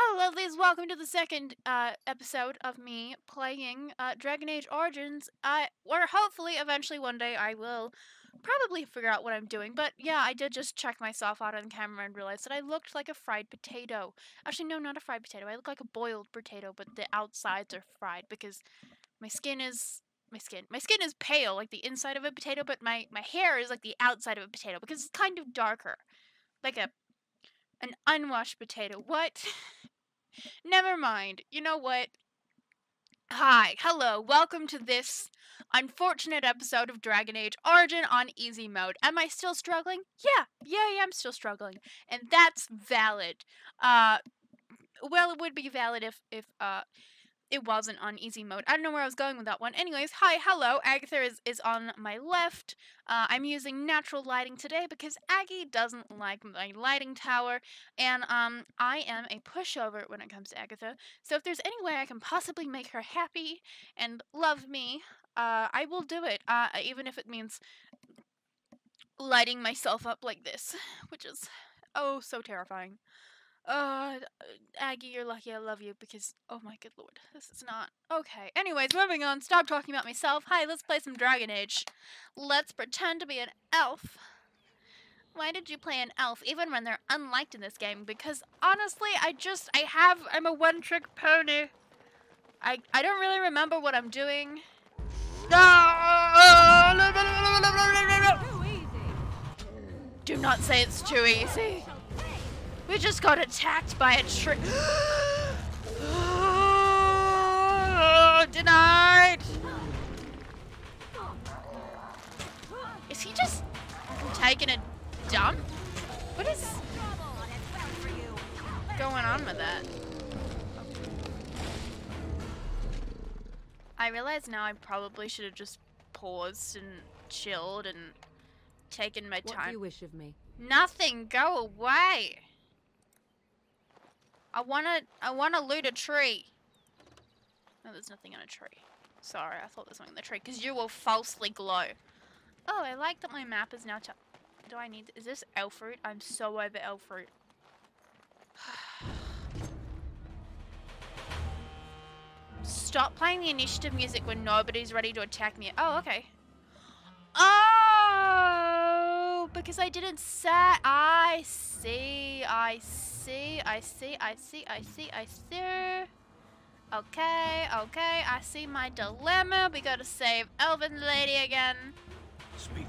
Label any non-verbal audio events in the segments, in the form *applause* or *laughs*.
Hello, lovelies. Welcome to the second uh, episode of me playing uh, Dragon Age Origins. I, or hopefully, eventually, one day, I will probably figure out what I'm doing. But yeah, I did just check myself out on camera and realized that I looked like a fried potato. Actually, no, not a fried potato. I look like a boiled potato, but the outsides are fried because my skin is my skin. My skin is pale, like the inside of a potato, but my my hair is like the outside of a potato because it's kind of darker, like a an unwashed potato. What? *laughs* Never mind. You know what? Hi, hello, welcome to this unfortunate episode of Dragon Age Origin on easy mode. Am I still struggling? Yeah, yeah, yeah, I am still struggling. And that's valid. Uh well it would be valid if if uh it wasn't on easy mode. I don't know where I was going with that one. Anyways, hi, hello. Agatha is, is on my left. Uh, I'm using natural lighting today because Aggie doesn't like my lighting tower, and um, I am a pushover when it comes to Agatha. So if there's any way I can possibly make her happy and love me, uh, I will do it, uh, even if it means lighting myself up like this, which is oh so terrifying. Uh, Aggie, you're lucky I love you because, oh my good lord, this is not. Okay, anyways, moving on. Stop talking about myself. Hi, let's play some Dragon Age. Let's pretend to be an elf. Why did you play an elf, even when they're unliked in this game? Because, honestly, I just, I have, I'm a one-trick pony. I, I don't really remember what I'm doing. *laughs* Do not say it's too easy. We just got attacked by a tree. *gasps* Denied! Is he just taking a dump? What is going on with that? I realize now I probably should have just paused and chilled and taken my What time. do you wish of me? Nothing. Go away. I wanna. I wanna loot a tree. No, there's nothing on a tree. Sorry, I thought there's something in the tree because you will falsely glow. Oh, I like that my map is now. Do I need? Is this elf fruit? I'm so over elf fruit. *sighs* Stop playing the initiative music when nobody's ready to attack me. Oh, okay. Oh, because I didn't set. I see. I see. I see. I see. I see. I see. Okay. Okay. I see my dilemma. We gotta save Elven Lady again. Speak.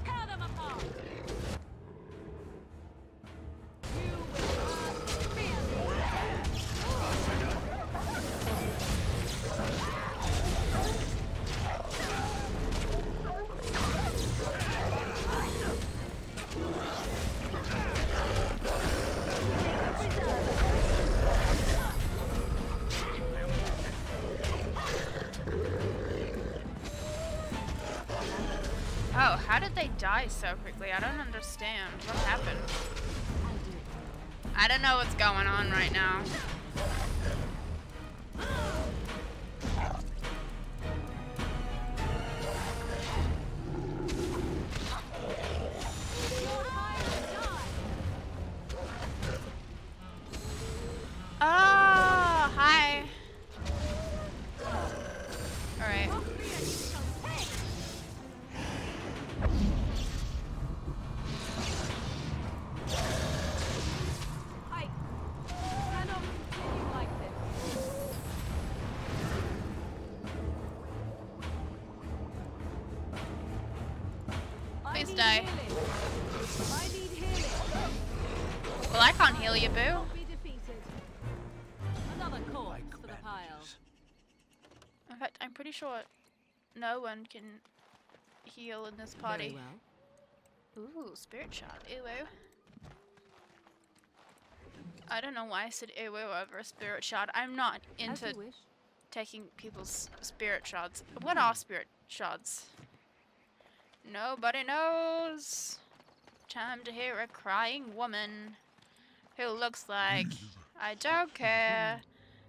Quickly? I don't understand. What happened? I don't know what's going on right now. Oh, hi. Alright. Die. healing. I need healing. Well, I can't heal you, boo. Not be defeated. Another corpse Like for the pile. bandages. In fact, I'm pretty sure no one can heal in this party. well. Ooh, spirit shard. Ew. ew. I don't know why I said ew ew over a spirit shard. I'm not into taking people's spirit shards. What are spirit shards? Nobody knows. Time to hear a crying woman who looks like I don't care.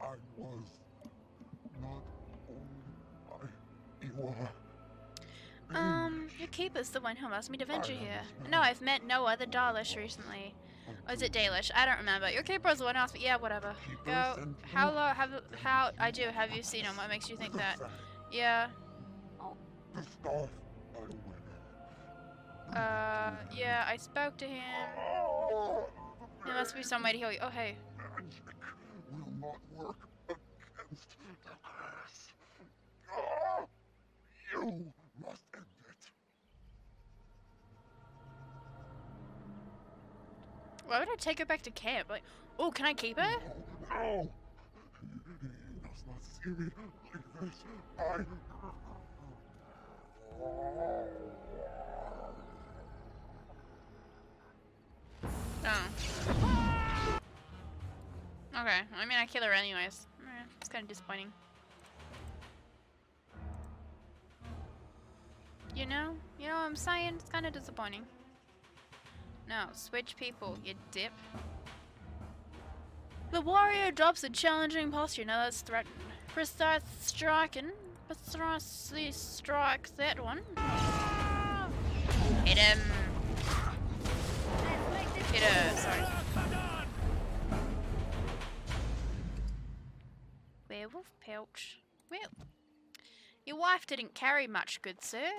I was not Iwa. Um, your keeper's the one who asked me to venture here. No, I've met no other Dalish recently. Or is it Dalish? I don't remember. Your keeper is one who asked but yeah, whatever. Go. How low? Have how? I do. Have you seen him? What makes you think that? Yeah. The staff the. Uh. Yeah. I spoke to him. There must be some way to heal you. Oh hey. magic will not work against the curse. You must end it. Why would I take her back to camp? Like, oh, can I keep her? No, no. He does not see me like this. I. Oh. Okay. I mean, I kill her anyways. It's kind of disappointing. You know? You know what I'm saying? It's kind of disappointing. No, switch people, you dip. The warrior drops a challenging posture. Now that's threatened. Precise striking. Precisely strike that one. Hit him. Hit sorry. Werewolf pouch. Well, your wife didn't carry much, good sir.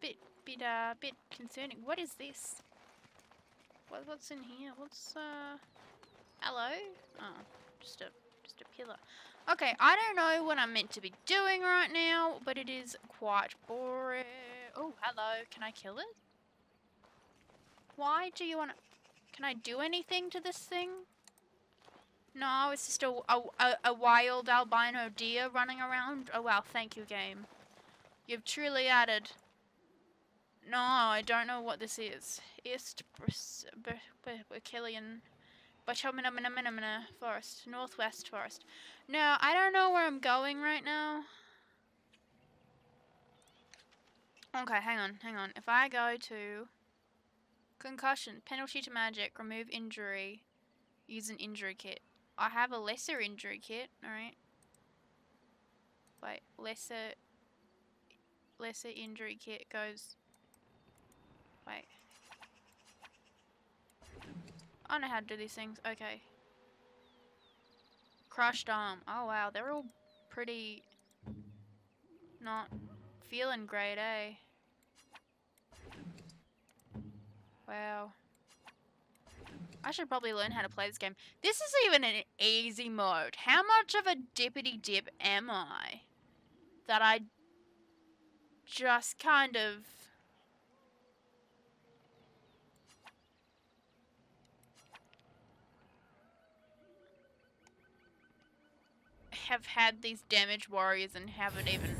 Bit, bit, uh, bit concerning. What is this? What, what's in here? What's, uh, hello? Oh, just a, just a pillar. Okay, I don't know what I'm meant to be doing right now, but it is quite boring. Oh, hello. Can I kill it? Why do you want to... Can I do anything to this thing? No, it's just a, a, a, wild albino deer running around. Oh wow, thank you game. You've truly added... No, I don't know what this is. East Burkillian Bachelminamina Forest. Northwest Forest. No, I don't know where I'm going right now. Okay, hang on, hang on. If I go to concussion, penalty to magic, remove injury, use an injury kit. I have a lesser injury kit, alright. Wait, lesser lesser injury kit goes wait. I know how to do these things. Okay. Crushed arm. Oh wow, they're all pretty not feeling great, eh? Wow. I should probably learn how to play this game. This is even an easy mode. How much of a dippity dip am I? That I just kind of have had these damaged warriors and haven't even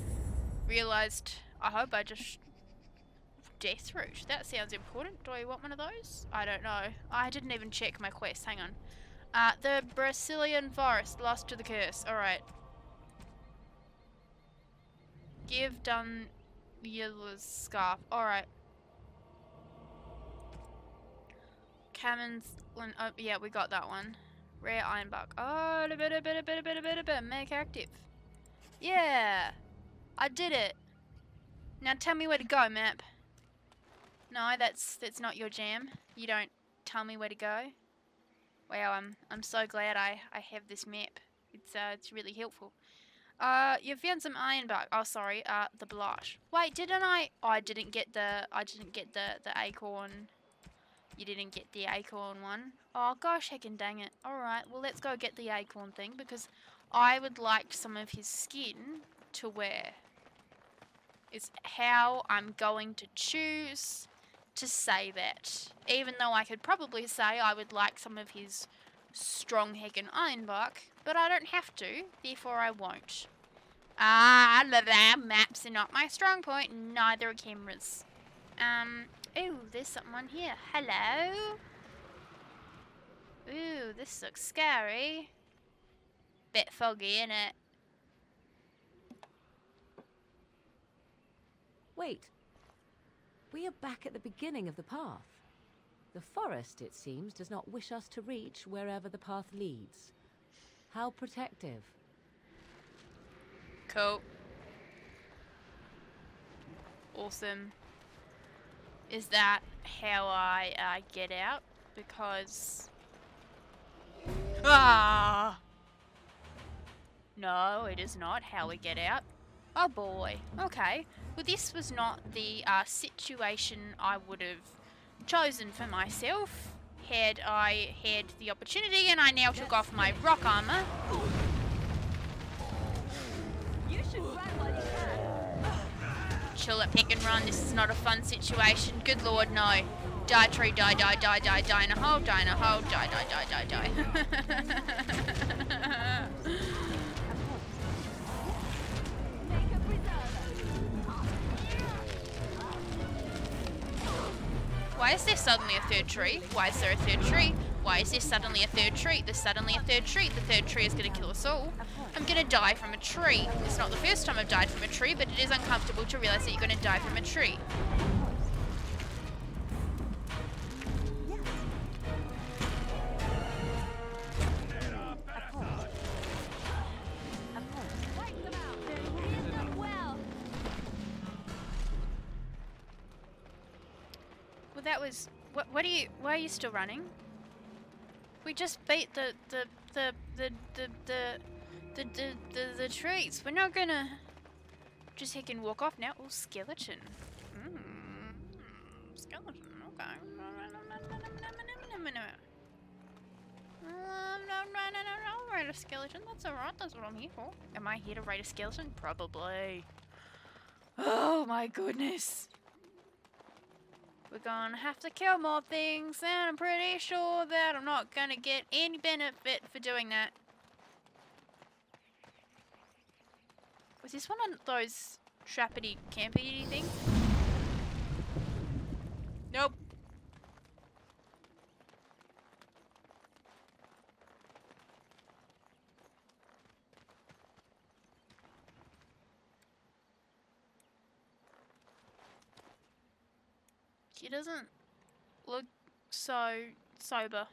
realized. I hope I just death root. That sounds important. Do I want one of those? I don't know. I didn't even check my quest. Hang on. Uh, the Brecilian forest lost to the curse. All right. Give done Yellow's scarf. All right. Cannons. Oh, yeah, we got that one. Rare ironbark. Oh, a bit, a bit, a bit, a bit, a bit, a bit. Make active. Yeah, I did it. Now tell me where to go, map. No, that's that's not your jam. You don't tell me where to go. Wow, I'm I'm so glad I I have this map. It's uh it's really helpful. Uh, you found some iron ironbark. Oh, sorry. Uh, the blush. Wait, didn't I? Oh, I didn't get the I didn't get the the acorn. You didn't get the acorn one. Oh gosh, heckin' dang it. Alright, well let's go get the acorn thing because I would like some of his skin to wear. Is how I'm going to choose to say that. Even though I could probably say I would like some of his strong heckin' ironbark, but I don't have to, therefore I won't. Ah, la, maps are not my strong point, neither are cameras. Um, ooh, there's someone here. Hello? Ooh, this looks scary. Bit foggy, innit? Wait. We are back at the beginning of the path. The forest, it seems, does not wish us to reach wherever the path leads. How protective. Cool. Awesome. Is that how I uh, get out? because. Ah! No, it is not how we get out. Oh boy. Okay. Well, this was not the uh, situation I would have chosen for myself had I had the opportunity and I now took off my rock armor. You should run while you can. Chill at pick and run, this is not a fun situation. Good lord, no. Die tree, die, die, die, die, die in a hole, die in a hole, die, die, die, die, die. *laughs* Why is there suddenly a third tree? Why is there a third tree? Why is there suddenly a third tree? There's suddenly a third tree. The third tree is going to kill us all. I'm going to die from a tree. It's not the first time I've died from a tree, but it is uncomfortable to realize that you're going to die from a tree. That was. What? What are you? Why are you still running? We just beat the the the the the the the the, the, the trees. We're not gonna. Just he can walk off now. Oh, skeleton. Mm, skeleton. Okay. Um, no, no, no, ride a skeleton. That's alright. That's what I'm here for. Am I here to ride a skeleton? Probably. Oh my goodness. We're gonna have to kill more things, and I'm pretty sure that I'm not gonna get any benefit for doing that. Was this one of those trappity campy things? Nope. He doesn't look so sober.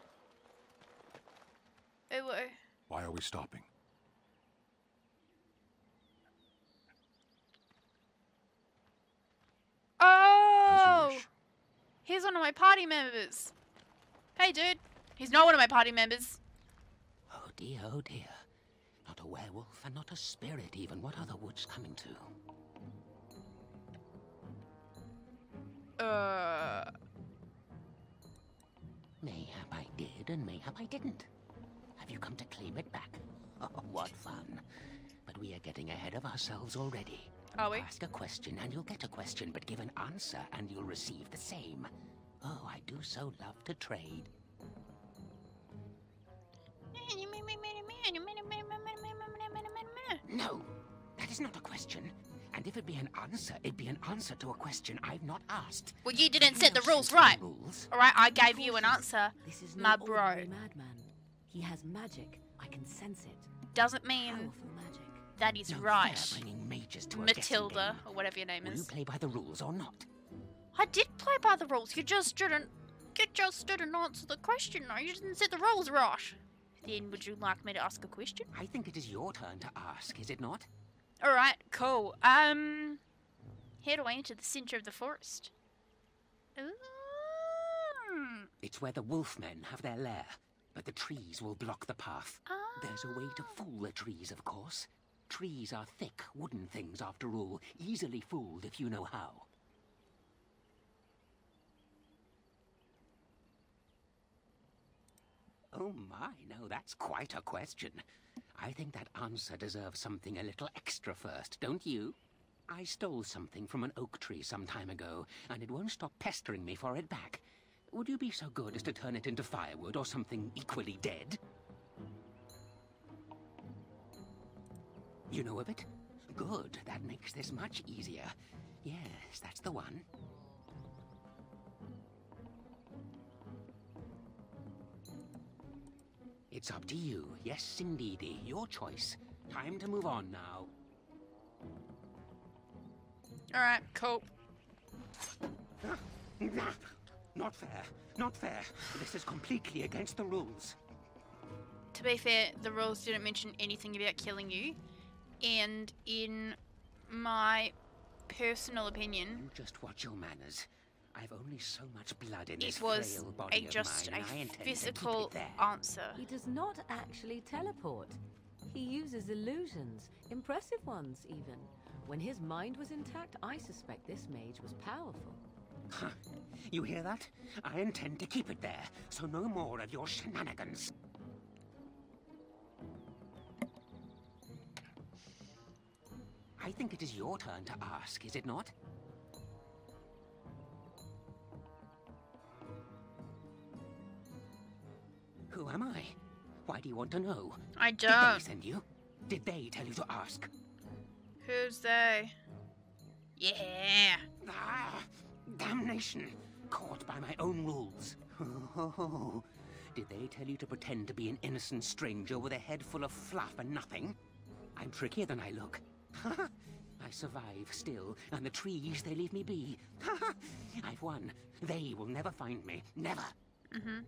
Ooh, ooh. Why are we stopping? Oh! He's one of my party members. Hey, dude. He's not one of my party members. Oh dear, oh dear. Not a werewolf and not a spirit even. What are the woods coming to? Uh. Mayhap I did and mayhap I didn't. Have you come to claim it back? *laughs* Oh, what fun. But we are getting ahead of ourselves already. Are we? Ask a question and you'll get a question, but give an answer and you'll receive the same. Oh, I do so love to trade. No, that is not a question. And if it be an answer, it'd be an answer to a question I've not asked. Well, you didn't set the rules right. Rules. Alright, I gave you an answer. This is My no bro. madman. He has magic. I can sense it. Doesn't mean that is No right. bringing mages to a guessing Matilda, or whatever your name Will you play by the rules or not? I did play by the rules. You just didn't. You just didn't answer the question. No, you didn't set the rules right. Then would you like me to ask a question? I think it is your turn to ask, is it not? All right, cool. Um, how do I enter the center of the forest? Ooh. It's where the wolfmen have their lair, but the trees will block the path. There's a way to fool the trees, of course. Trees are thick, wooden things, after all, easily fooled if you know how. Oh my, no, that's quite a question. I think that answer deserves something a little extra first, don't you? I stole something from an oak tree some time ago, and it won't stop pestering me for it back. Would you be so good as to turn it into firewood or something equally dead? You know of it? Good, that makes this much easier. Yes, that's the one. It's up to you. Yes, indeedy. Your choice. Time to move on now. All right, cool. Not fair. Not fair. This is completely against the rules. To be fair, the rules didn't mention anything about killing you, and in my personal opinion, You just watch your manners. I've only so much blood in It this was frail body a of just mine, a and I intend to physical keep it there. answer. He does not actually teleport. He uses illusions, impressive ones even. When his mind was intact, I suspect this mage was powerful. Huh. You hear that? I intend to keep it there, so no more of your shenanigans. I think it is your turn to ask, is it not? Who am I? Why do you want to know? I don't. Did they send you? Did they tell you to ask? Who's they? Yeah. Ah, damnation! Caught by my own rules. Oh, *laughs* did they tell you to pretend to be an innocent stranger with a head full of fluff and nothing? I'm trickier than I look. *laughs* I survive still, and the trees, they leave me be. *laughs* I've won. They will never find me. Never. Mm-hmm.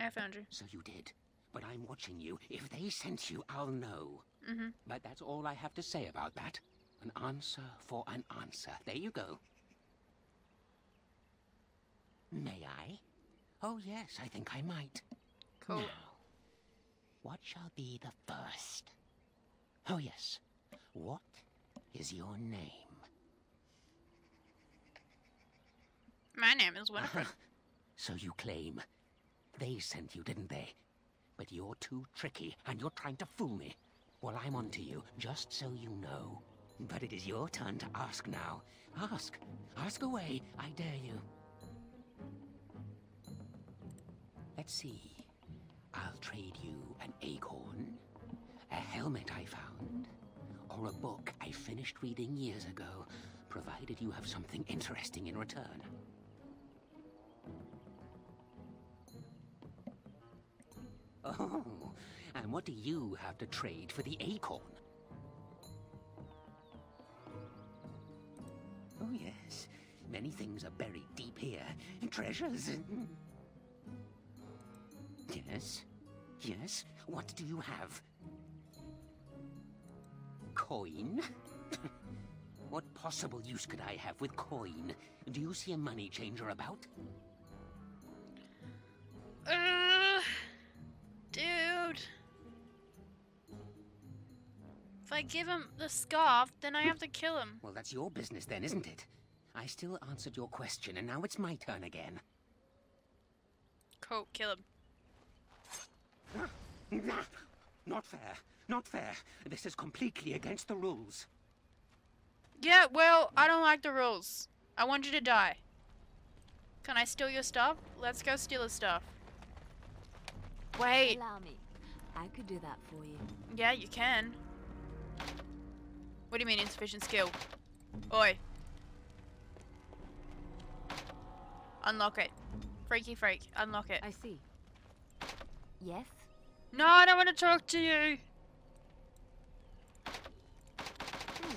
I found you. So you did. But I'm watching you. If they sent you, I'll know. Mm-hmm. But that's all I have to say about that. An answer for an answer. There you go. May I? Oh, yes, I think I might. Cool. Now, what shall be the first? Oh, yes. What is your name? My name is *laughs* Winifred. so you claim. They sent you, didn't they? But you're too tricky, and you're trying to fool me. Well, I'm onto you, just so you know. But it is your turn to ask now. Ask. Ask away. I dare you. Let's see. I'll trade you an acorn, a helmet I found, or a book I finished reading years ago, provided you have something interesting in return. Oh, and what do you have to trade for the acorn? Oh, yes. Many things are buried deep here. Treasures. Yes. Yes. What do you have? Coin? *laughs* what possible use could I have with coin? Do you see a money changer about? Uh, dude. If I give him the scarf, then I have to kill him. Well, that's your business then, isn't it? I still answered your question, and now it's my turn again. Cool, kill him. Not fair. Not fair. This is completely against the rules. Yeah, well, I don't like the rules. I want you to die. Can I steal your stuff? Let's go steal his stuff. Wait. Allow me. I could do that for you. Yeah, you can. What do you mean insufficient skill? Oi. Unlock it. Freaky freak. Unlock it. I see. Yes? No, I don't want to talk to you. Hmm.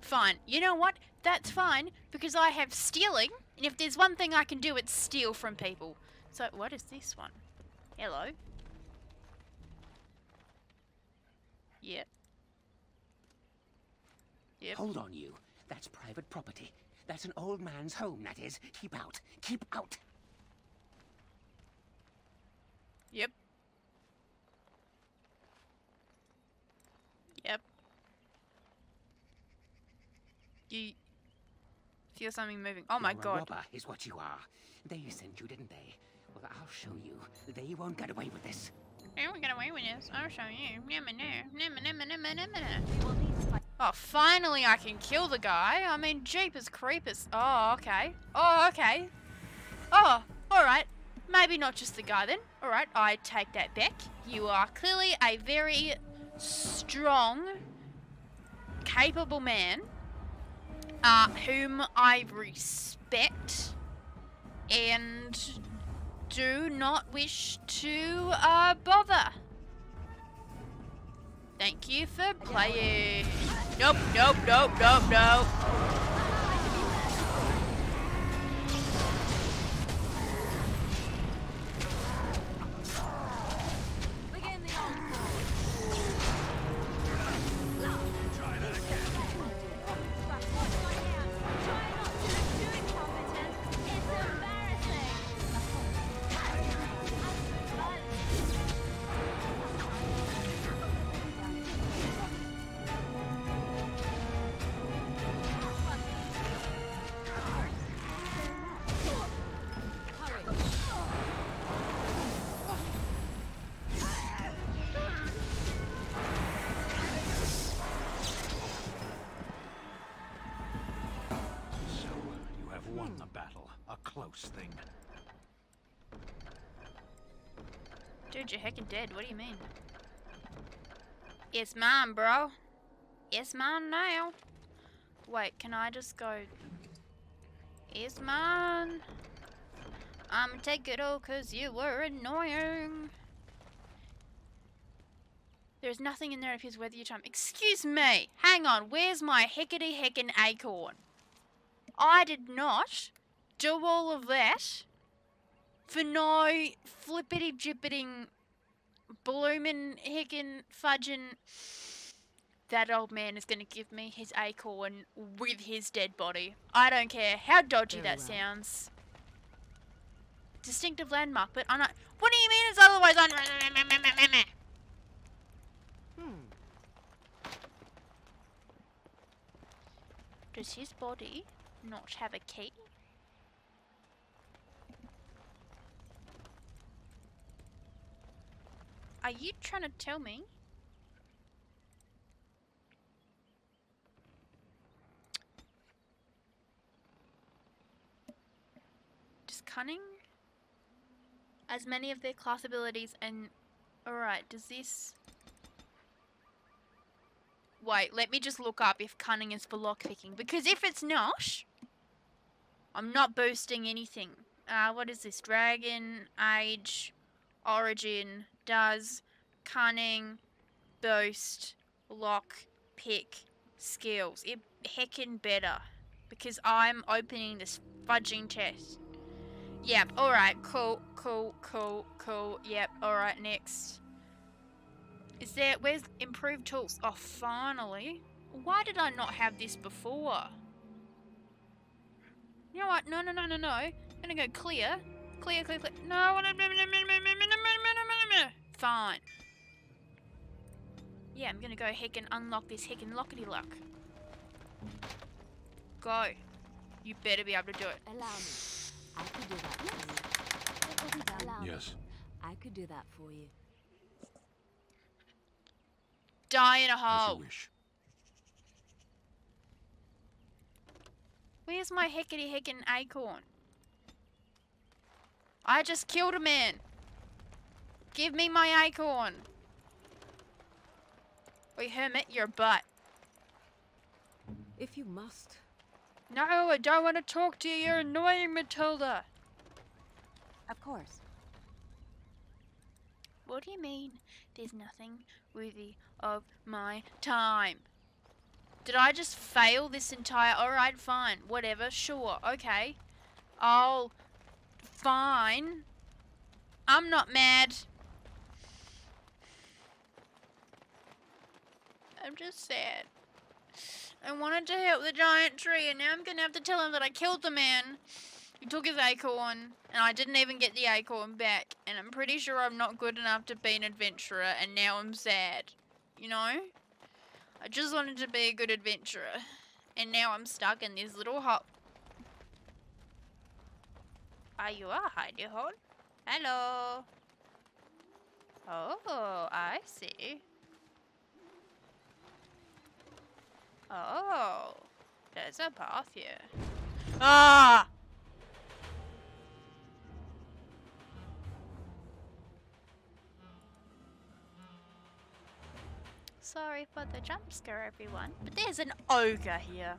Fine. You know what? That's fine because I have stealing, and if there's one thing I can do, it's steal from people. So, what is this one? Hello. Yep. Yep. Hold on, you. That's private property. That's an old man's home, that is. Keep out. Keep out. Yep. Yep. You feel something moving. Oh my You're a god. robber is what you are. They sent you, didn't they? Well, I'll show you. They won't get away with this. Away with this. I'll show you. Oh, finally I can kill the guy. I mean, jeepers creepers. Oh, okay. Oh, okay. Oh, alright. Maybe not just the guy then. Alright, I take that back. You are clearly a very strong, capable man, uh, whom I respect and do not wish to uh, bother. Thank you for playing. Nope, nope, nope, nope, nope. Dead. What do you mean? It's mine, bro. It's mine now. Wait, can I just go? It's mine. I'ma take it all cause you were annoying. There's nothing in there if it's worth your time. Excuse me. Hang on. Where's my hickety heckin' acorn? I did not do all of that for no flippity jippiting bloomin' higgin' fudgin' that old man is gonna give me his acorn with his dead body. I don't care how dodgy Very that well. sounds. Distinctive landmark, but I'm not. What do you mean it's otherwise on? Hmm. Does his body not have a key? Are you trying to tell me? Just cunning? As many of their class abilities and alright, does this Wait, let me just look up if cunning is for lockpicking. Because if it's not, I'm not boosting anything. Uh, what is this? Dragon, Age, Origin, does, cunning, boost, lock, pick, skills. It heckin' better. Because I'm opening this fudging test. Yep, alright, cool, cool, cool, cool. Yep, alright, next. Is there, where's improved tools? Oh, finally. Why did I not have this before? You know what? No, no, no, no, no. I'm gonna go clear. Clear, clear, clear. No, fine. Yeah, I'm gonna go heck and unlock this heck and lockety lock. Go. You better be able to do it. Allow me. I could do that for you. Allow me. Yes. I could do that for you. Die in a As hole. you wish. Where's my heckety heckin' acorn? I just killed a man. Give me my acorn. Oi, Hermit, your butt. If you must. No, I don't want to talk to you. You're annoying, Matilda. Of course. What do you mean? There's nothing worthy of my time. Did I just fail this entire? Alright, fine. Whatever. Sure. Okay. Oh, fine. I'm not mad. I'm just sad. I wanted to help the giant tree, and now I'm gonna have to tell him that I killed the man. He took his acorn, and I didn't even get the acorn back. And I'm pretty sure I'm not good enough to be an adventurer, and now I'm sad. You know? I just wanted to be a good adventurer. And now I'm stuck in this little hut. Are you a hidey hole? Hello. Oh, I see. Oh, there's a path here. Ah! Sorry for the jump scare, everyone. But there's an ogre here.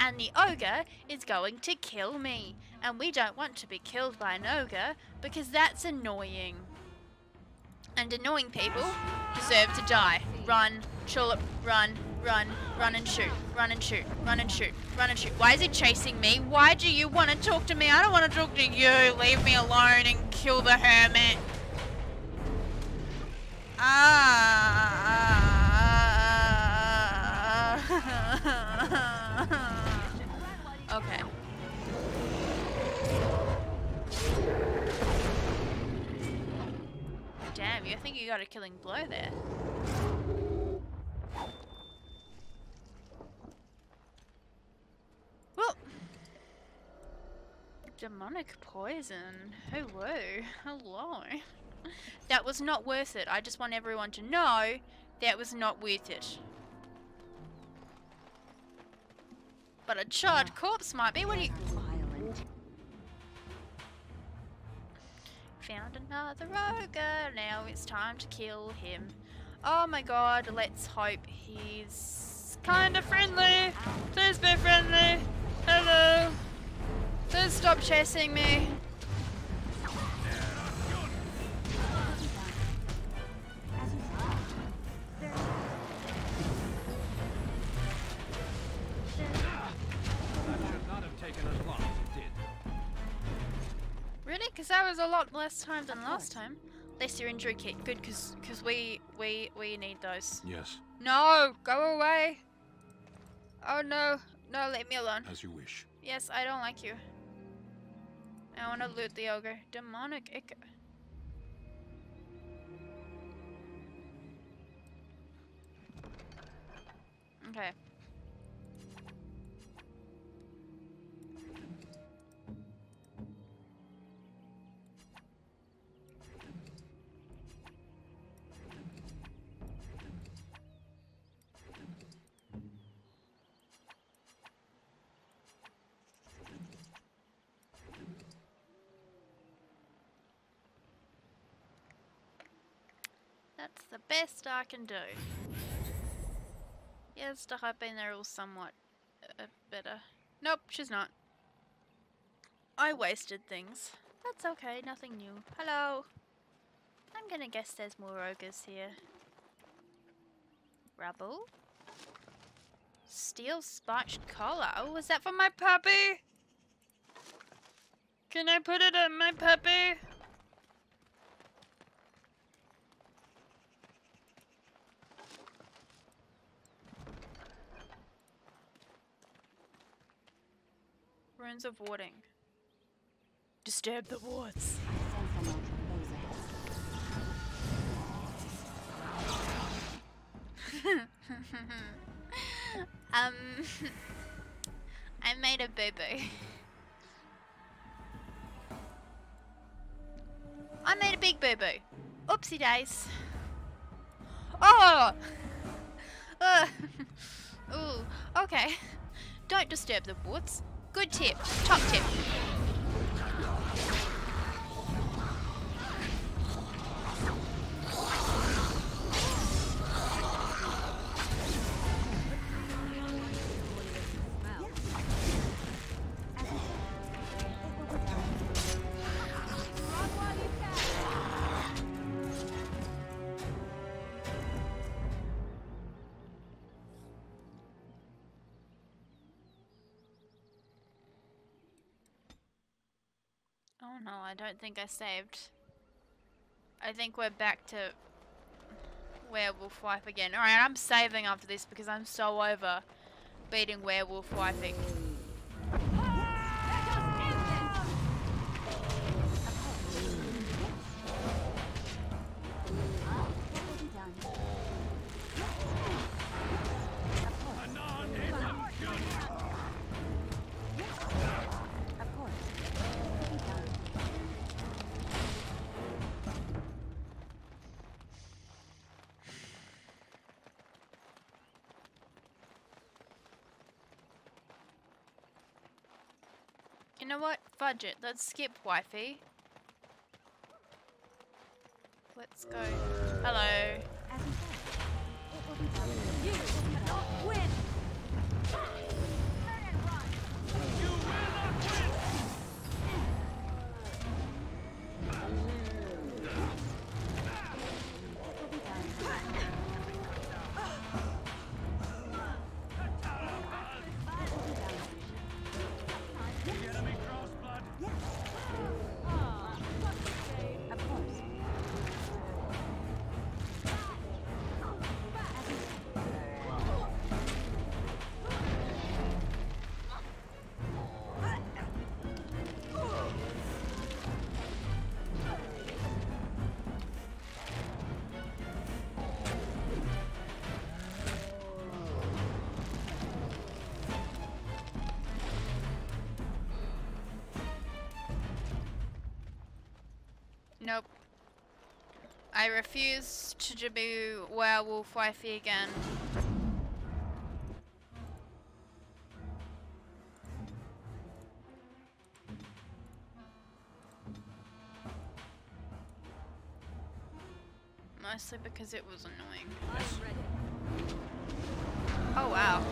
And the ogre is going to kill me. And we don't want to be killed by an ogre because that's annoying. And annoying people deserve to die. Run, tulip, run, run, run and shoot, run and shoot, run and shoot, run and shoot. Why is he chasing me? Why do you want to talk to me? I don't want to talk to you. Leave me alone and kill the hermit. Ah. *laughs* okay. Damn, you think you got a killing blow there? Well, demonic poison. Hello, hello. That was not worth it. I just want everyone to know that was not worth it. But a charred corpse might be. What do you... Found another ogre. Now it's time to kill him. Oh my god, let's hope he's kind of friendly. Please be friendly. Hello. Please stop chasing me. Really? Because that was a lot less time than last time. Less your injury kit. Good, because cause we, we, we need those. Yes, No! Go away! Oh no. No, leave me alone. as you wish. Yes, I don't like you. I want to loot the ogre. Demonic Ichor. Okay. The best I can do. Yes, to hoping they're all somewhat uh, better. Nope, she's not. I wasted things. That's okay, nothing new. Hello. I'm gonna guess there's more ogres here. Rubble. Steel spiked collar. Oh, was that for my puppy? Can I put it on my puppy? Of warding. Disturb the wards. *laughs* um, *laughs* I made a boo boo. I made a big boo boo. Oopsie days. Oh! *laughs* Uh, ooh, okay. Don't disturb the wards. Good tip. Top tip. Don't think I saved. I think we're back to werewolf wife again. Alright, I'm saving after this because I'm so over beating werewolf wifing. It. Let's skip wifey. Let's go. Hello. I refuse to be werewolf wifey again. Mostly because it was annoying. Oh wow.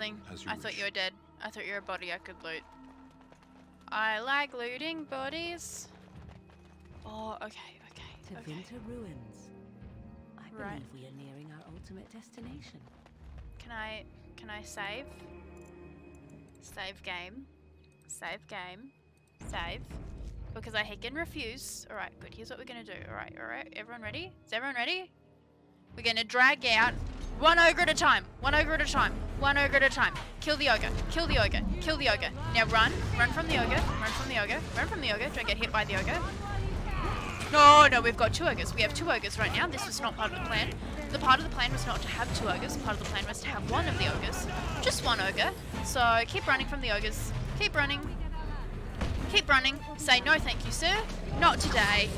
Nothing. As you I thought you were dead. I thought you were a body I could loot. I like looting bodies. Oh, okay, okay. To okay, okay. Vinter Ruins. I believe Right. we are nearing our ultimate destination. Can I, can I save? Save game. Save game. Save. Because I can refuse. Alright, good. Here's what we're gonna do. Alright, alright. Everyone ready? Is everyone ready? We're gonna drag out one ogre at a time. One ogre at a time. One ogre at a time. Kill the ogre. Kill the ogre. Kill the ogre. Now run. Run from the ogre. Run from the ogre. Run from the ogre. Don't get hit by the ogre. No, no, we've got two ogres. We have two ogres right now. This was not part of the plan. The part of the plan was not to have two ogres. Part of the plan was to have one of the ogres. Just one ogre. So keep running from the ogres. Keep running. Keep running. Say, no thank you, sir. Not today.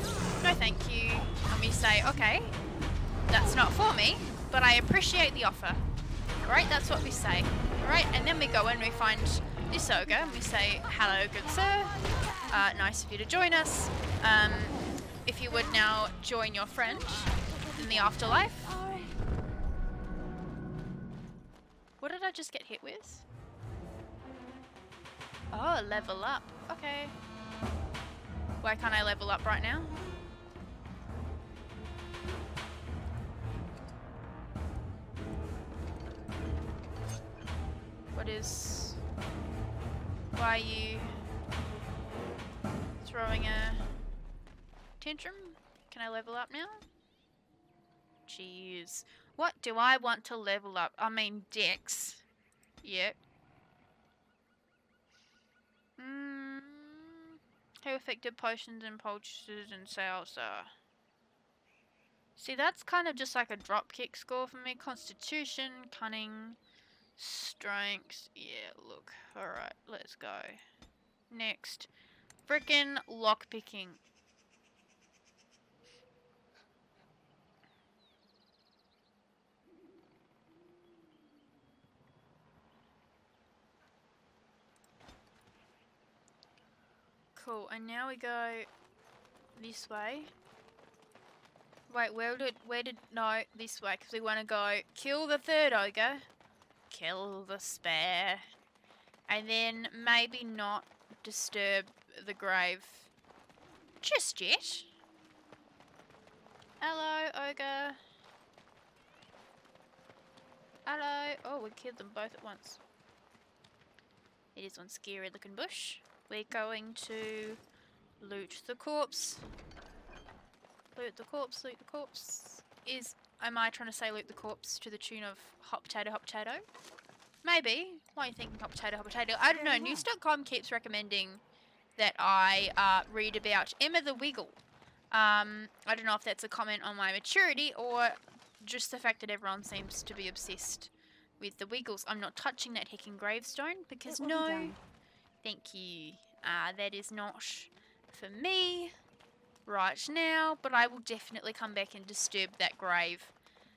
No thank you. And we say, okay, that's not for me, but I appreciate the offer. Right? That's what we say. Right? And then we go and we find this ogre and we say, hello, good sir. Uh, nice of you to join us. Um, if you would now join your friend in the afterlife. What did I just get hit with? Oh, level up. Okay. Why can't I level up right now? What is... Why are you throwing a tantrum? Can I level up now? Jeez. What do I want to level up? I mean, Dex. Yep. Mm, how effective potions and poultices and sales are. See, that's kind of just like a dropkick score for me. Constitution, cunning, strength. Yeah, look. Alright, let's go. Next. Frickin' lockpicking. Cool, and now we go this way. Wait, where did, where did, no, this way, because we want to go kill the third ogre, kill the spare, and then maybe not disturb the grave just yet. Hello, ogre. Hello. Oh, we killed them both at once. It is one scary looking bush. We're going to loot the corpse. Loot the corpse, loot the corpse. Is am I trying to say loot the corpse to the tune of hot potato, hot potato? Maybe. Why are you thinking hot potato, hot potato? I don't know. News.com keeps recommending that I uh, read about Emma the Wiggle. Um, I don't know if that's a comment on my maturity or just the fact that everyone seems to be obsessed with the Wiggles. I'm not touching that hecking gravestone because no, thank you. Uh, that is not for me right now, but I will definitely come back and disturb that grave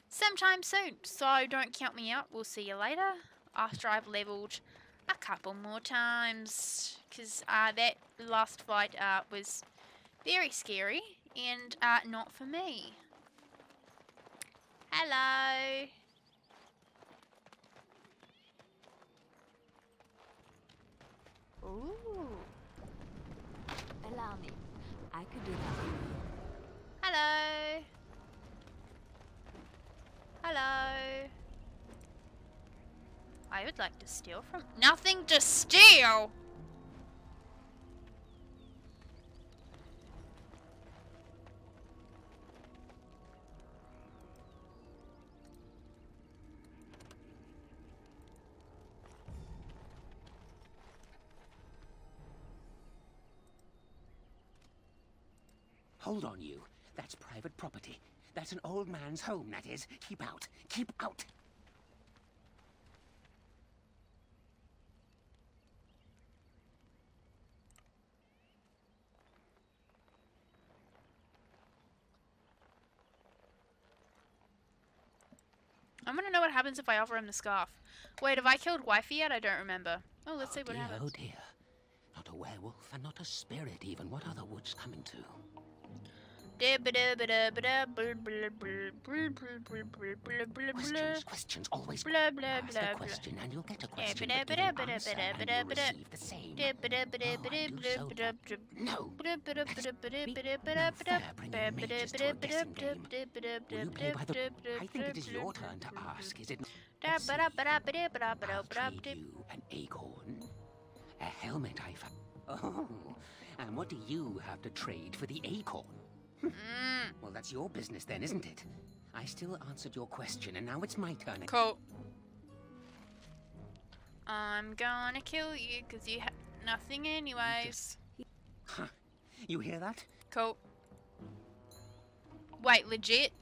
sometime soon. So don't count me out. We'll see you later after I've leveled a couple more times because uh, that last fight uh, was very scary and uh, not for me. Hello. Ooh. Allow me. Hello. Hello. I would like to steal from. Nothing to steal! Hold on, you. That's private property. That's an old man's home, that is. Keep out. Keep out. I want to know what happens if I offer him the scarf. Wait, have I killed wifey yet? I don't remember. Oh, let's see oh what dear, oh, happens. Oh dear. Not a werewolf and not a spirit even. What are the woods coming to? Questions, questions, always. Blah, blah, Ask blah, a question and you'll get a question. but give an answer and you'll receive the same. No. Will you play by the... I think it is your turn to ask, is it not? Let's see. I'll trade you an acorn. A helmet I found. Oh, and what do you have to trade for the acorn? Mm, Well, that's your business then, isn't it? I still answered your question, and now it's my turn. again. Cool. I'm gonna kill you because you have nothing anyways. Huh. You hear that? Cool. Wait, legit?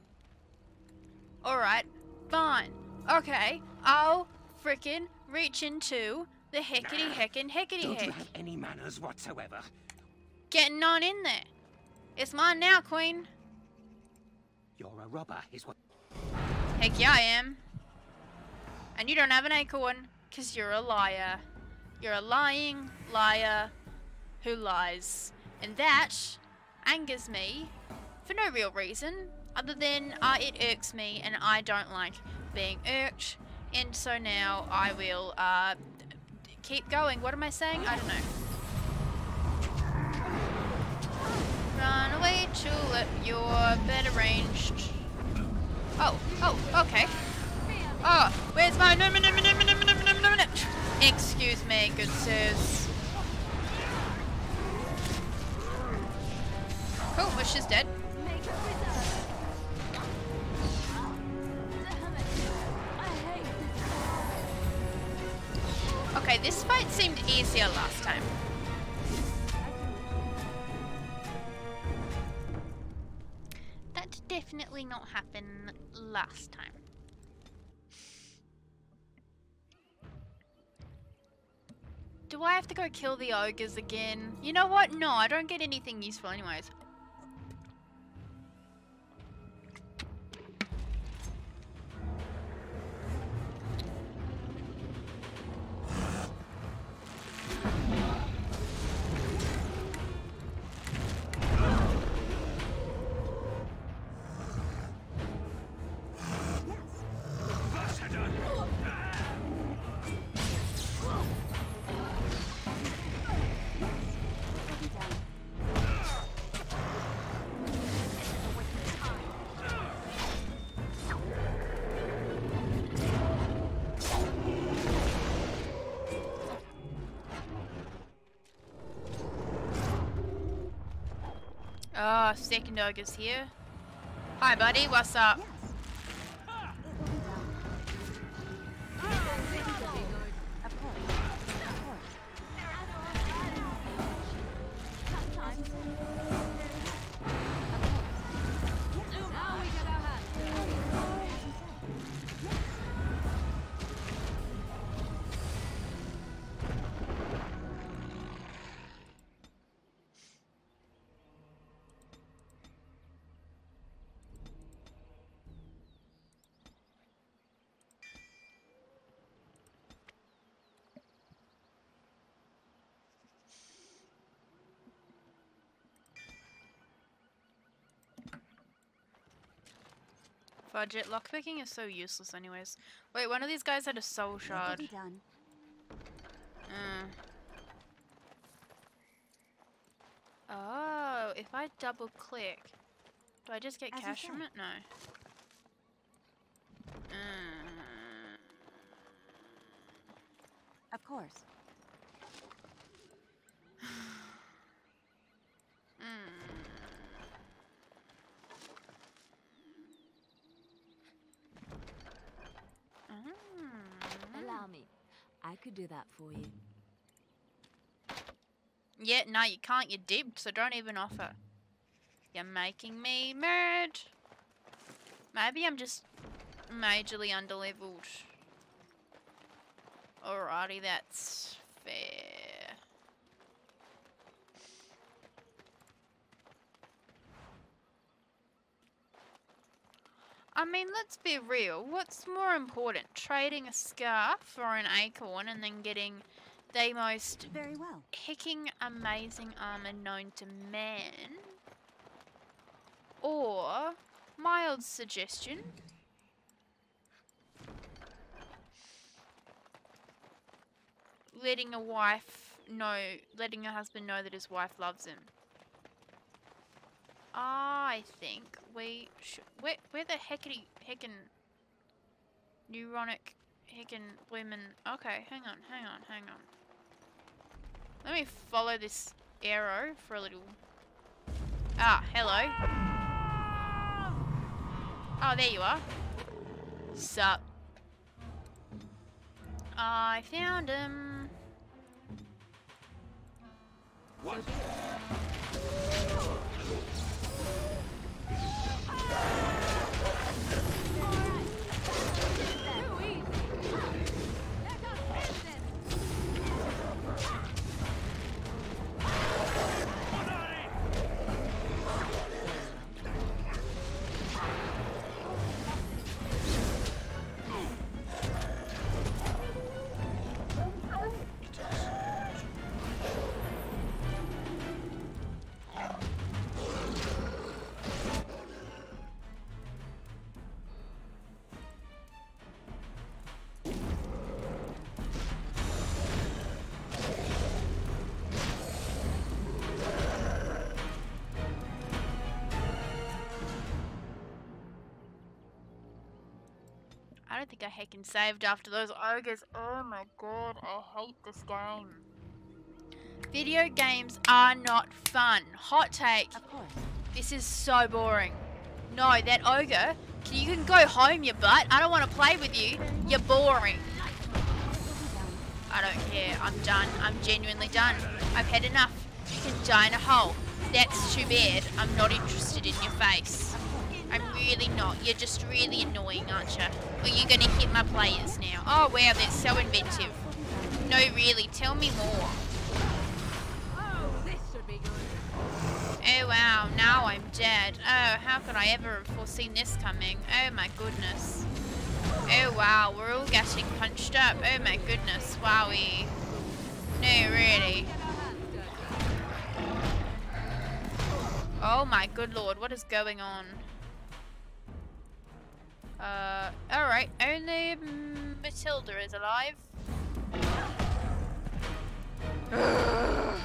Alright, fine. Okay, I'll frickin' reach into the heckity heckin' heckity Don't you have any manners whatsoever? Getting on in there. It's mine now, Queen. You're a robber, is what. Heck yeah, I am. And you don't have an acorn, because you're a liar. You're a lying liar who lies. And that angers me for no real reason, other than uh, it irks me, and I don't like being irked. And so now I will uh, keep going. What am I saying? I don't know. Run away, tulip, you're better ranged. Oh, oh, okay. Oh, where's my no, no, no, no, no, no, no, no, no. Excuse me, good sirs. Cool, well, she's dead. Okay, this fight seemed easier last time. Definitely not happen last time. Do I have to go kill the ogres again? You know what? No, I don't get anything useful anyways. Second ogre's here. Hi, buddy. What's up? Budget lockpicking is so useless, anyways. Wait, one of these guys had a soul shard. done. Mm. Oh, if I double click, do I just get As cash from it? No. Mm. Of course. Mm. Allow me. I could do that for you. Yeah, no, you can't. You're dipped, so don't even offer. You're making me mad. Maybe I'm just majorly underleveled. Alrighty, that's fair. I mean, let's be real. What's more important, trading a scarf or an acorn and then getting the most Very well. hicking amazing armor known to man? Or, mild suggestion, letting a wife know, letting a husband know that his wife loves him. I think we should. Where, where the heckity heckin' neuronic heckin' women? Okay, hang on, hang on, hang on. Let me follow this arrow for a little. Ah, hello. Oh, there you are. Sup. I found him. What? Think I heckin' saved after those ogres. Oh my god, I hate this game. Video games are not fun. Hot take. Of course. This is so boring. No, that ogre, can- you can go home, you butt. I don't want to play with you. You're boring. I don't care. I'm done. I'm genuinely done. I've had enough. You can die in a hole. That's too bad. I'm not interested in your face. Really not. You're just really annoying, aren't you? Are you going to hit my players now? Oh, wow, that's so inventive. No, really. Tell me more. Oh. Oh wow, now I'm dead. Oh, how could I ever have foreseen this coming? Oh my goodness. Oh wow, we're all getting punched up. Oh my goodness, wowie. No, really. Oh my good lord, what is going on? Uh, alright, only Matilda is alive. *sighs*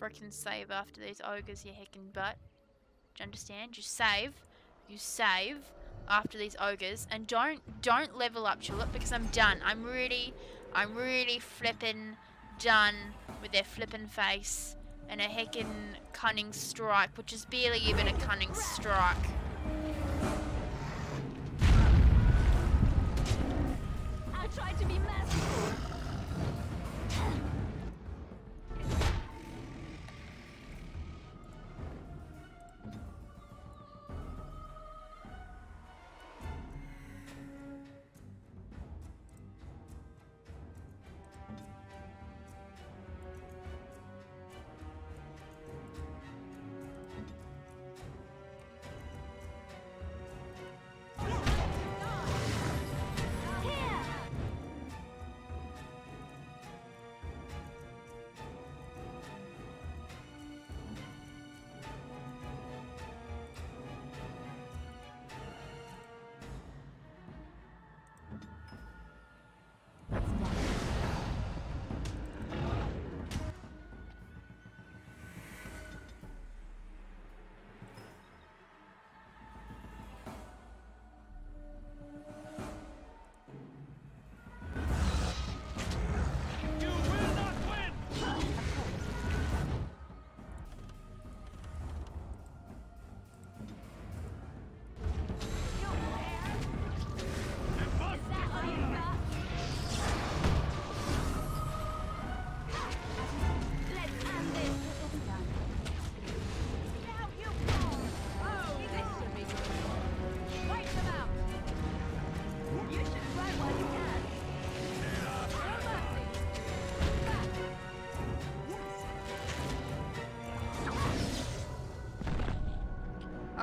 Freaking save after these ogres, you heckin' butt. Do you understand? You save. You save after these ogres, and don't don't level up Tulip because I'm done. I'm really, I'm really flippin' done with their flippin' face and a heckin' cunning strike, which is barely even a cunning strike. I tried to be merciful.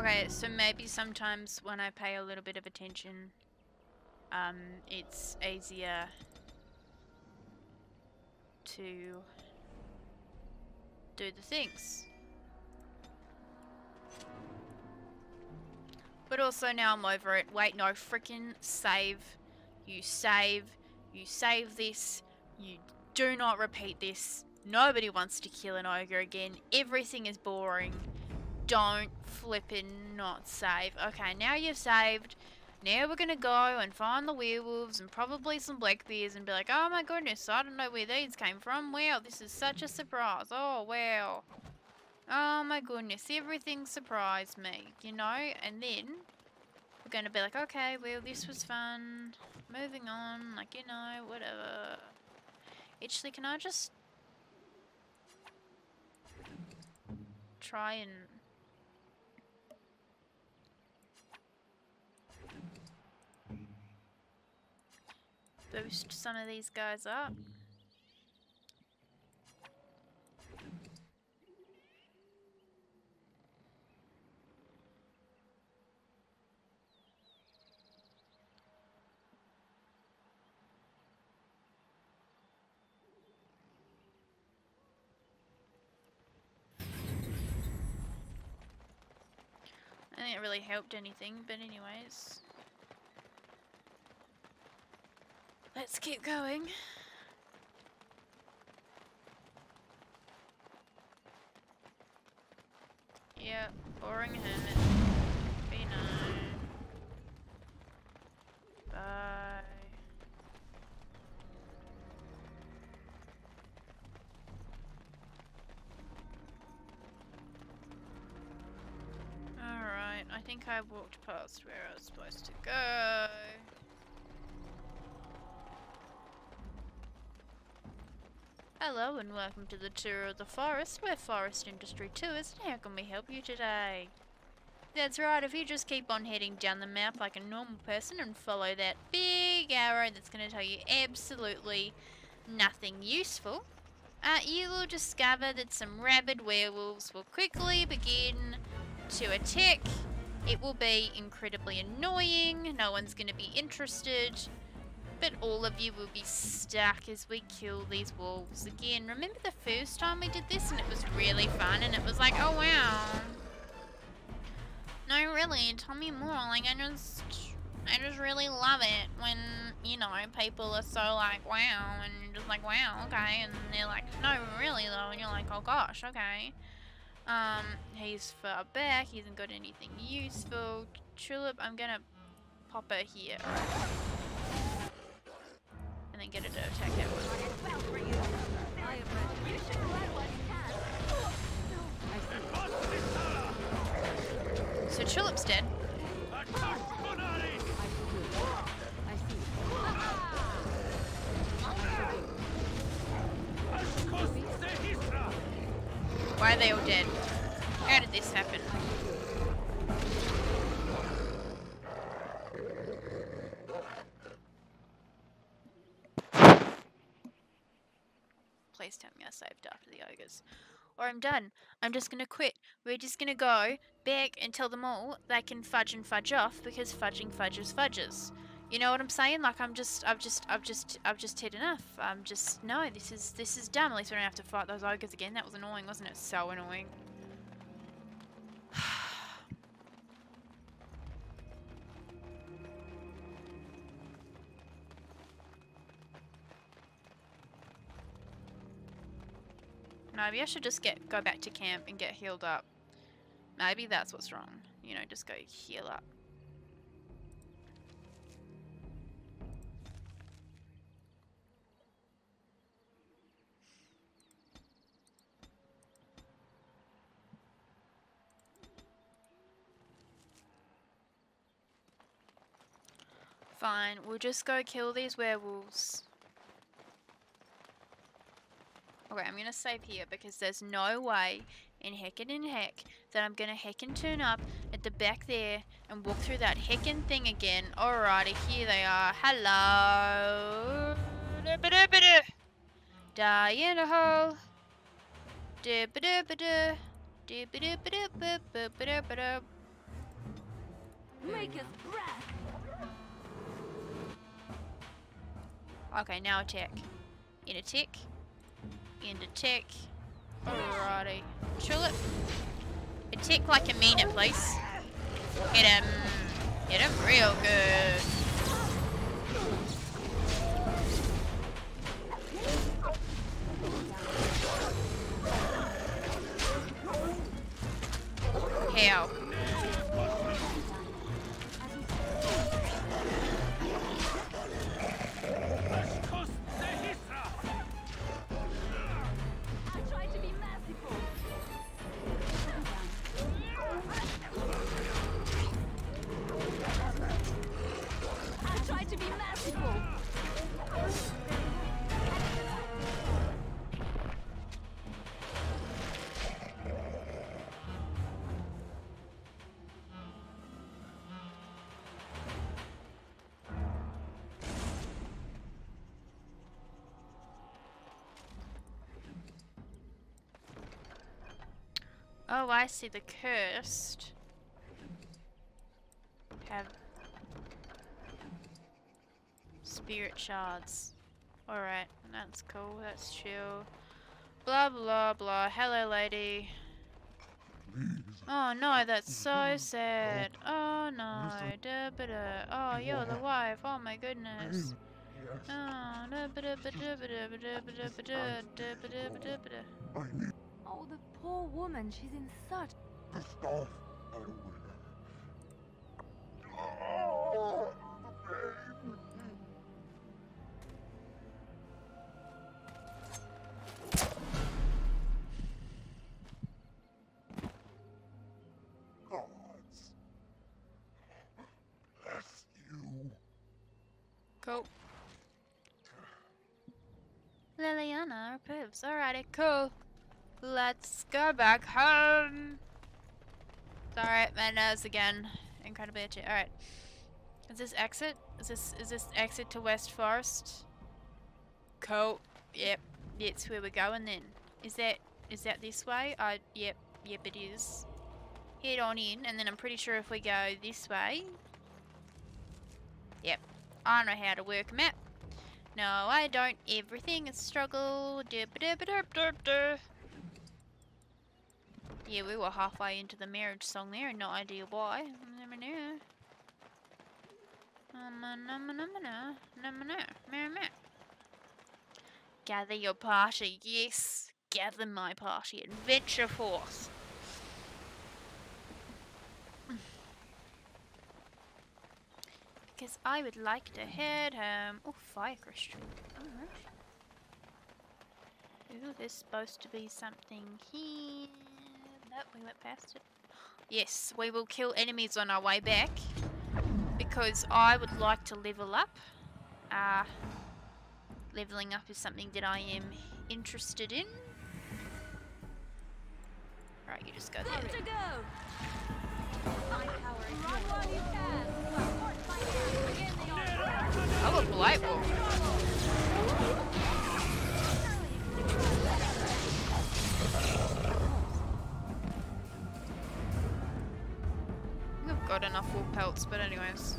Okay, so maybe sometimes when I pay a little bit of attention, um, it's easier to do the things. But also now I'm over it. Wait, no, freaking save. You save. You save this. You do not repeat this. Nobody wants to kill an ogre again. Everything is boring. Don't flippin' not save. Okay, now you've saved. Now we're gonna go and find the werewolves and probably some blackbears and be like, oh my goodness, I don't know where these came from. Wow, this is such a surprise. Oh, wow. Oh my goodness, everything surprised me, you know? And then we're gonna be like, okay, well, this was fun. Moving on, like, you know, whatever. Actually, can I just try and boost some of these guys up? I think it really helped anything, but anyways. Let's keep going. Yep, boring hermit. Be known. Bye. Alright, I think I walked past where I was supposed to go. Hello and welcome to the tour of the forest. We're Forest Industry Tours and how can we help you today? That's right, if you just keep on heading down the map like a normal person and follow that big arrow that's going to tell you absolutely nothing useful, uh, you will discover that some rabid werewolves will quickly begin to attack. It will be incredibly annoying, no one's going to be interested, but all of you will be stuck as we kill these wolves again. Remember the first time we did this and it was really fun and it was like, oh wow. No, really, tell me more. Like, I just, I just really love it when, you know, people are so like, wow, and you're just like, wow, okay, and they're like, no, really though, and you're like, oh gosh, okay. Um, he's far back, he hasn't got anything useful. Tulip, I'm gonna pop her here. And then get her to attack one. So Tulip's dead. Why are they all dead? How did this happen? Please tell me I saved after the ogres. Or I'm done. I'm just gonna quit. We're just gonna go back and tell them all they can fudge and fudge off because fudging fudges fudges. You know what I'm saying? Like I'm just, I've just, I've just, I've just had enough. I'm just, no, this is, this is dumb. At least we don't have to fight those ogres again. That was annoying, wasn't it? So annoying. Maybe I should just get go back to camp and get healed up. Maybe that's what's wrong. You know, just go heal up. Fine, we'll just go kill these werewolves. Okay, I'm gonna save here because there's no way in heckin' and heck that I'm gonna heckin' turn up at the back there and walk through that heckin' thing again. Alrighty, here they are. Hello. Die in a hole. Maker's breath. Okay, now attack. In attack. In attack. Alrighty. Tulip. Attack like a mean it, please. Hit him. Hit him real good. How? Oh, I see the cursed. Have spirit shards. Alright, that's cool, that's chill. Blah blah blah. Hello lady. Oh no, that's so *laughs* sad. Oh no. Da ba da. Oh, you're the wife. Oh my goodness. Yes. Oh, da ba da ba da ba da ba da ba da ba da da ba da ba da ba da. I need Oh, the poor woman. She's in such. the stuff. I don't want Oh. Gods. Bless you. Cool. Leliana approves. Alrighty, cool. Let's go back home. Alright, my nose again. Incredibly itchy. Alright. Is this exit? Is this is this exit to West Forest? Cool. Yep. That's where we're going then. Is that is that this way? Uh yep, yep it is. Head on in and then I'm pretty sure if we go this way. Yep. I don't know how to work a map. No, I don't. Everything is struggle. Dip-a-dip-a-dip-dip-dip. Yeah, we were halfway into the marriage song there, and no idea why. Never knew. Gather your party, yes. Gather my party and venture forth. Because I would like to head home. Oh, fire crystal. Alright. Ooh, there's supposed to be something here. Nope, we went past it. Yes, we will kill enemies on our way back. Because I would like to level up. Uh, leveling up is something that I am interested in. Right, you just go there. Time to go. My power is Run got enough wool pelts, but anyways.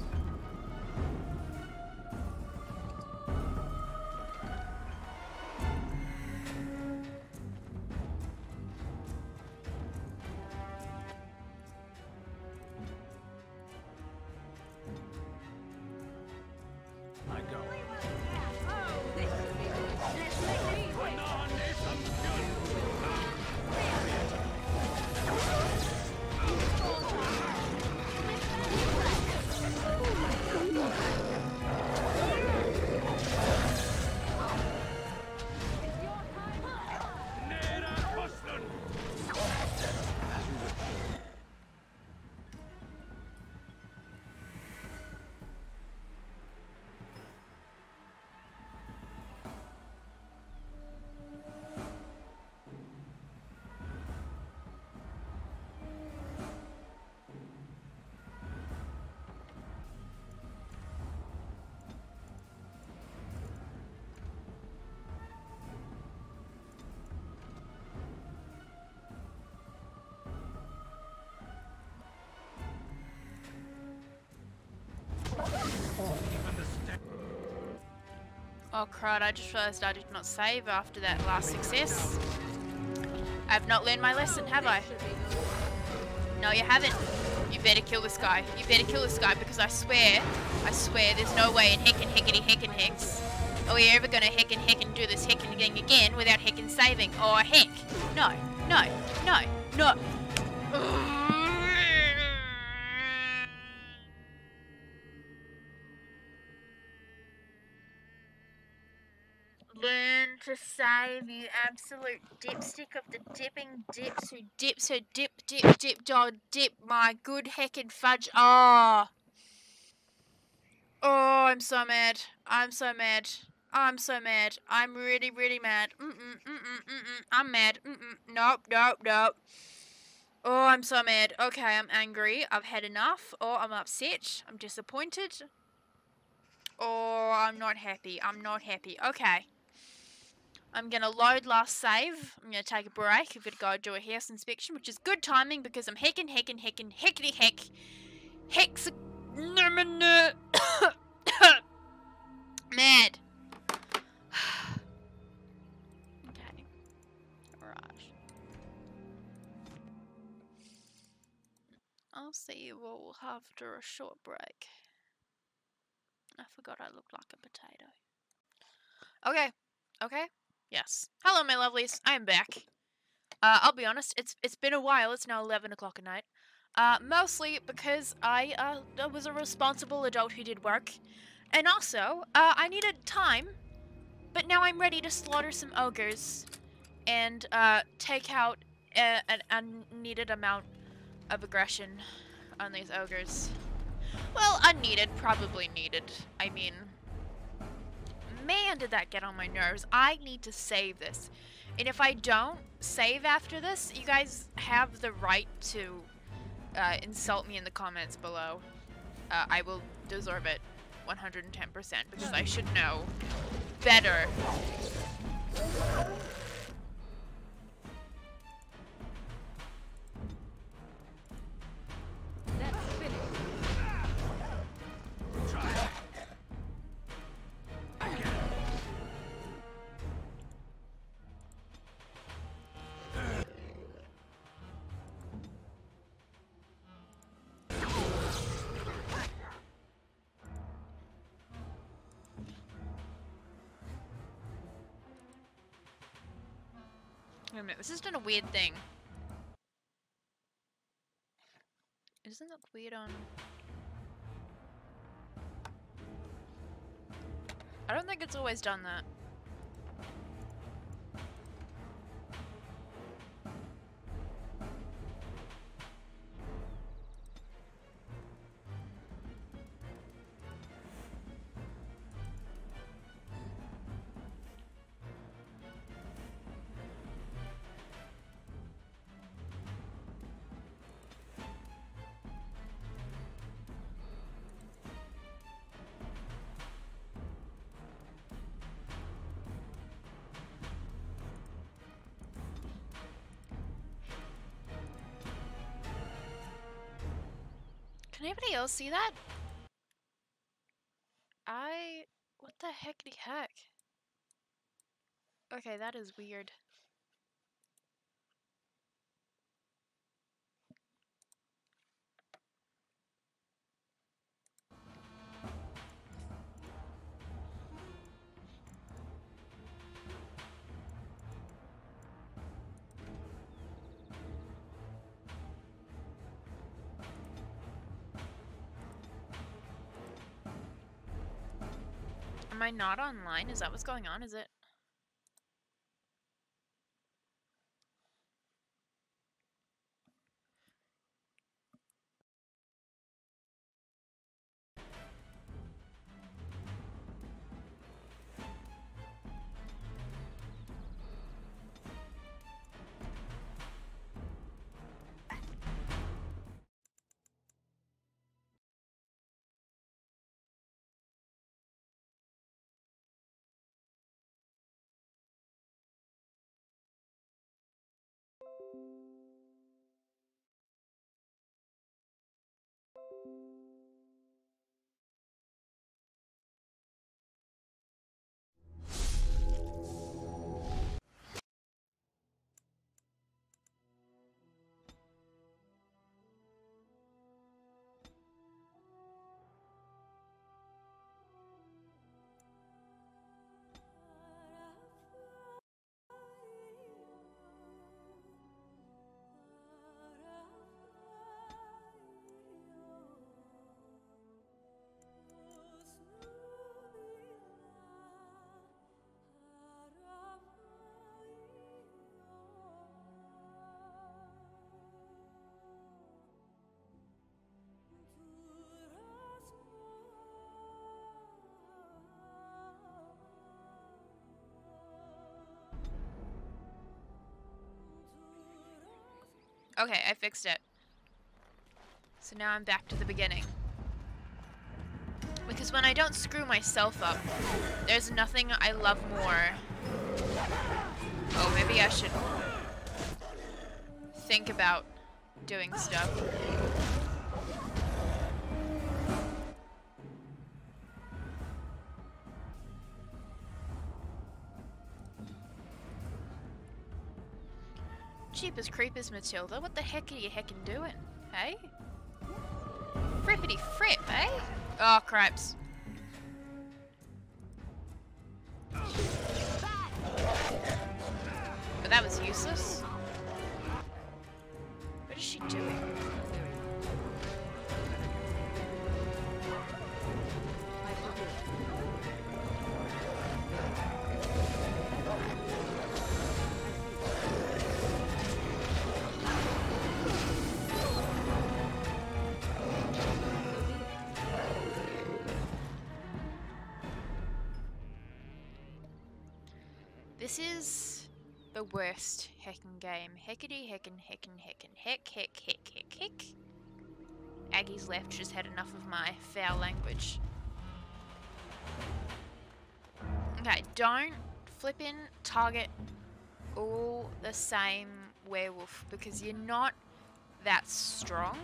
Oh crud, I just realized I did not save after that last success. I've not learned my lesson, have I? No, you haven't. You better kill this guy. You better kill this guy because I swear, I swear there's no way in heck heckin' hickety heckin' hicks are we ever gonna heckin' heckin' do this heckin' thing again without heckin' saving. Oh heck. No, no, no, no. Save, you absolute dipstick of the dipping dips who dips her dip, dip, dip, dog, dip, my good heckin' fudge. Oh. Oh, I'm so mad. I'm so mad. I'm so mad. I'm really, really mad. Mm-mm, mm-mm, mm-mm. I'm mad. Mm-mm. Nope, nope, nope. Oh, I'm so mad. Okay, I'm angry. I've had enough. Oh, I'm upset. I'm disappointed. Oh, I'm not happy. I'm not happy. Okay. I'm going to load last save. I'm going to take a break. I'm going to go do a house inspection, which is good timing because I'm heckin', heckin', heckin', heckity heck. Hex... *coughs* Mad. *sighs* okay. Right. I'll see you all after a short break. I forgot I looked like a potato. Okay. Okay. Yes. Hello, my lovelies. I am back. Uh, I'll be honest. It's it's been a while. It's now eleven o'clock at night. Uh, mostly because I uh was a responsible adult who did work, and also uh, I needed time. But now I'm ready to slaughter some ogres, and uh take out a, an unneeded amount of aggression on these ogres. Well, unneeded, probably needed. I mean, man, did that get on my nerves. I need to save this. And if I don't save after this, you guys have the right to uh, insult me in the comments below. Uh, I will deserve it 110% because I should know better. This has done a weird thing. It doesn't look weird on... I don't think it's always done that. Anybody see that? I... What the heckity heck? Okay, that is weird. Not online? Is that what's going on? Is it? Okay, I fixed it. So now I'm back to the beginning. Because when I don't screw myself up, there's nothing I love more. Oh, maybe I should think about doing stuff. Cheapest creepers, Matilda. What the heck are you heckin' doing? Hey? Frippity frip, eh? Oh, cripes. But that was useless. Heckity heckin' heckin' heckin' heck heck heck heck heck. Aggie's left just had enough of my foul language. Okay, don't flip in target all the same werewolf because you're not that strong.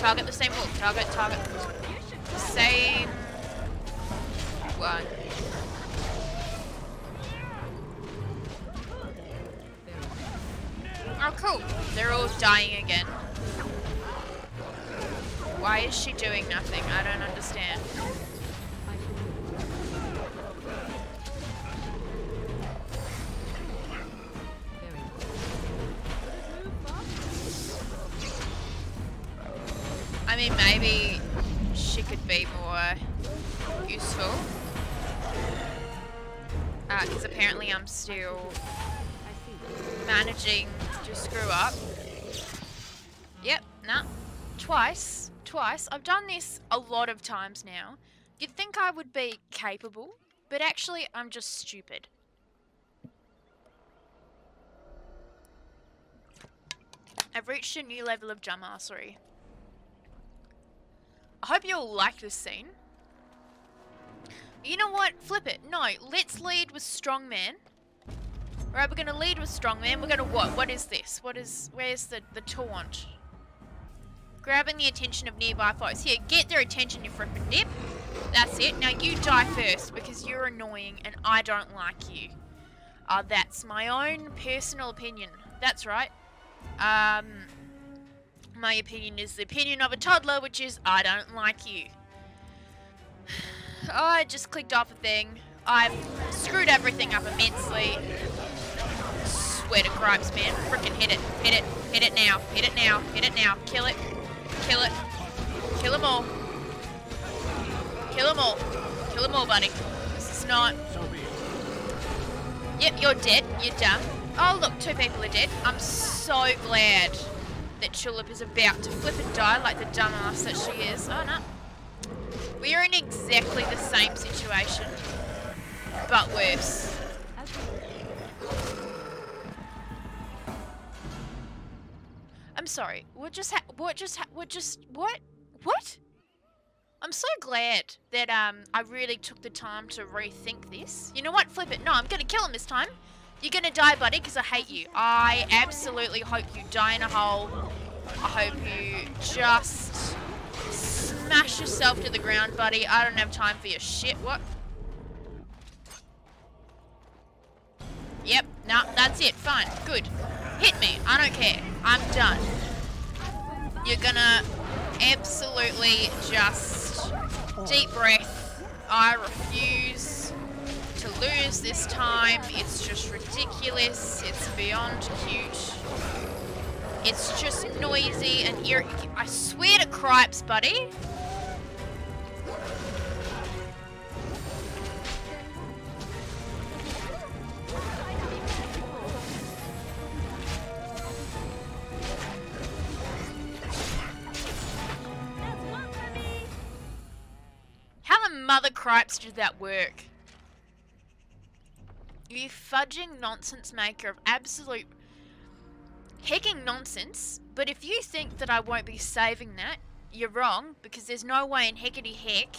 Target the same wolf. Target, target. Same one. Oh, cool. They're all dying again. Why is she doing nothing? I don't understand. See. managing to screw up. Yep, nah. Twice. Twice. I've done this a lot of times now. You'd think I would be capable, but actually I'm just stupid. I've reached a new level of dumbassery. I hope you all like this scene. You know what? Flip it. No, let's lead with strongman. Right, we're gonna lead with strongman. We're gonna what? What is this? What is? Where's the the taunt? Grabbing the attention of nearby foes. Here, get their attention, you frippin' dip. That's it. Now you die first because you're annoying and I don't like you. Uh, that's my own personal opinion. That's right. Um, my opinion is the opinion of a toddler, which is I don't like you. *sighs* Oh, I just clicked off a thing. I've screwed everything up immensely. Swear to cripes, man. Freaking hit it. Hit it. Hit it now. Hit it now. Hit it now. Kill it. Kill it. Kill them all. Kill them all. Kill them all, buddy. This is not... So be it. Yep, you're dead. You're done. Oh, look, two people are dead. I'm so glad that Tulip is about to flip and die like the dumbass that she is. Oh, no. We are in exactly the same situation, but worse. I'm sorry. What just ha- what just ha- what just what what? I'm so glad that um I really took the time to rethink this. You know what? Flip it. No, I'm gonna kill him this time. You're gonna die, buddy, because I hate you. I absolutely hope you die in a hole. I hope you just smash yourself to the ground, buddy. I don't have time for your shit. What? Yep. No, that's it. Fine. Good. Hit me. I don't care. I'm done. You're gonna absolutely just deep breath. I refuse to lose this time. It's just ridiculous. It's beyond cute. It's just noisy and ir- I swear to cripes, buddy. Mother cripes did that work? You fudging nonsense maker of absolute hecking nonsense. But if you think that I won't be saving that, you're wrong, because there's no way in heckety heck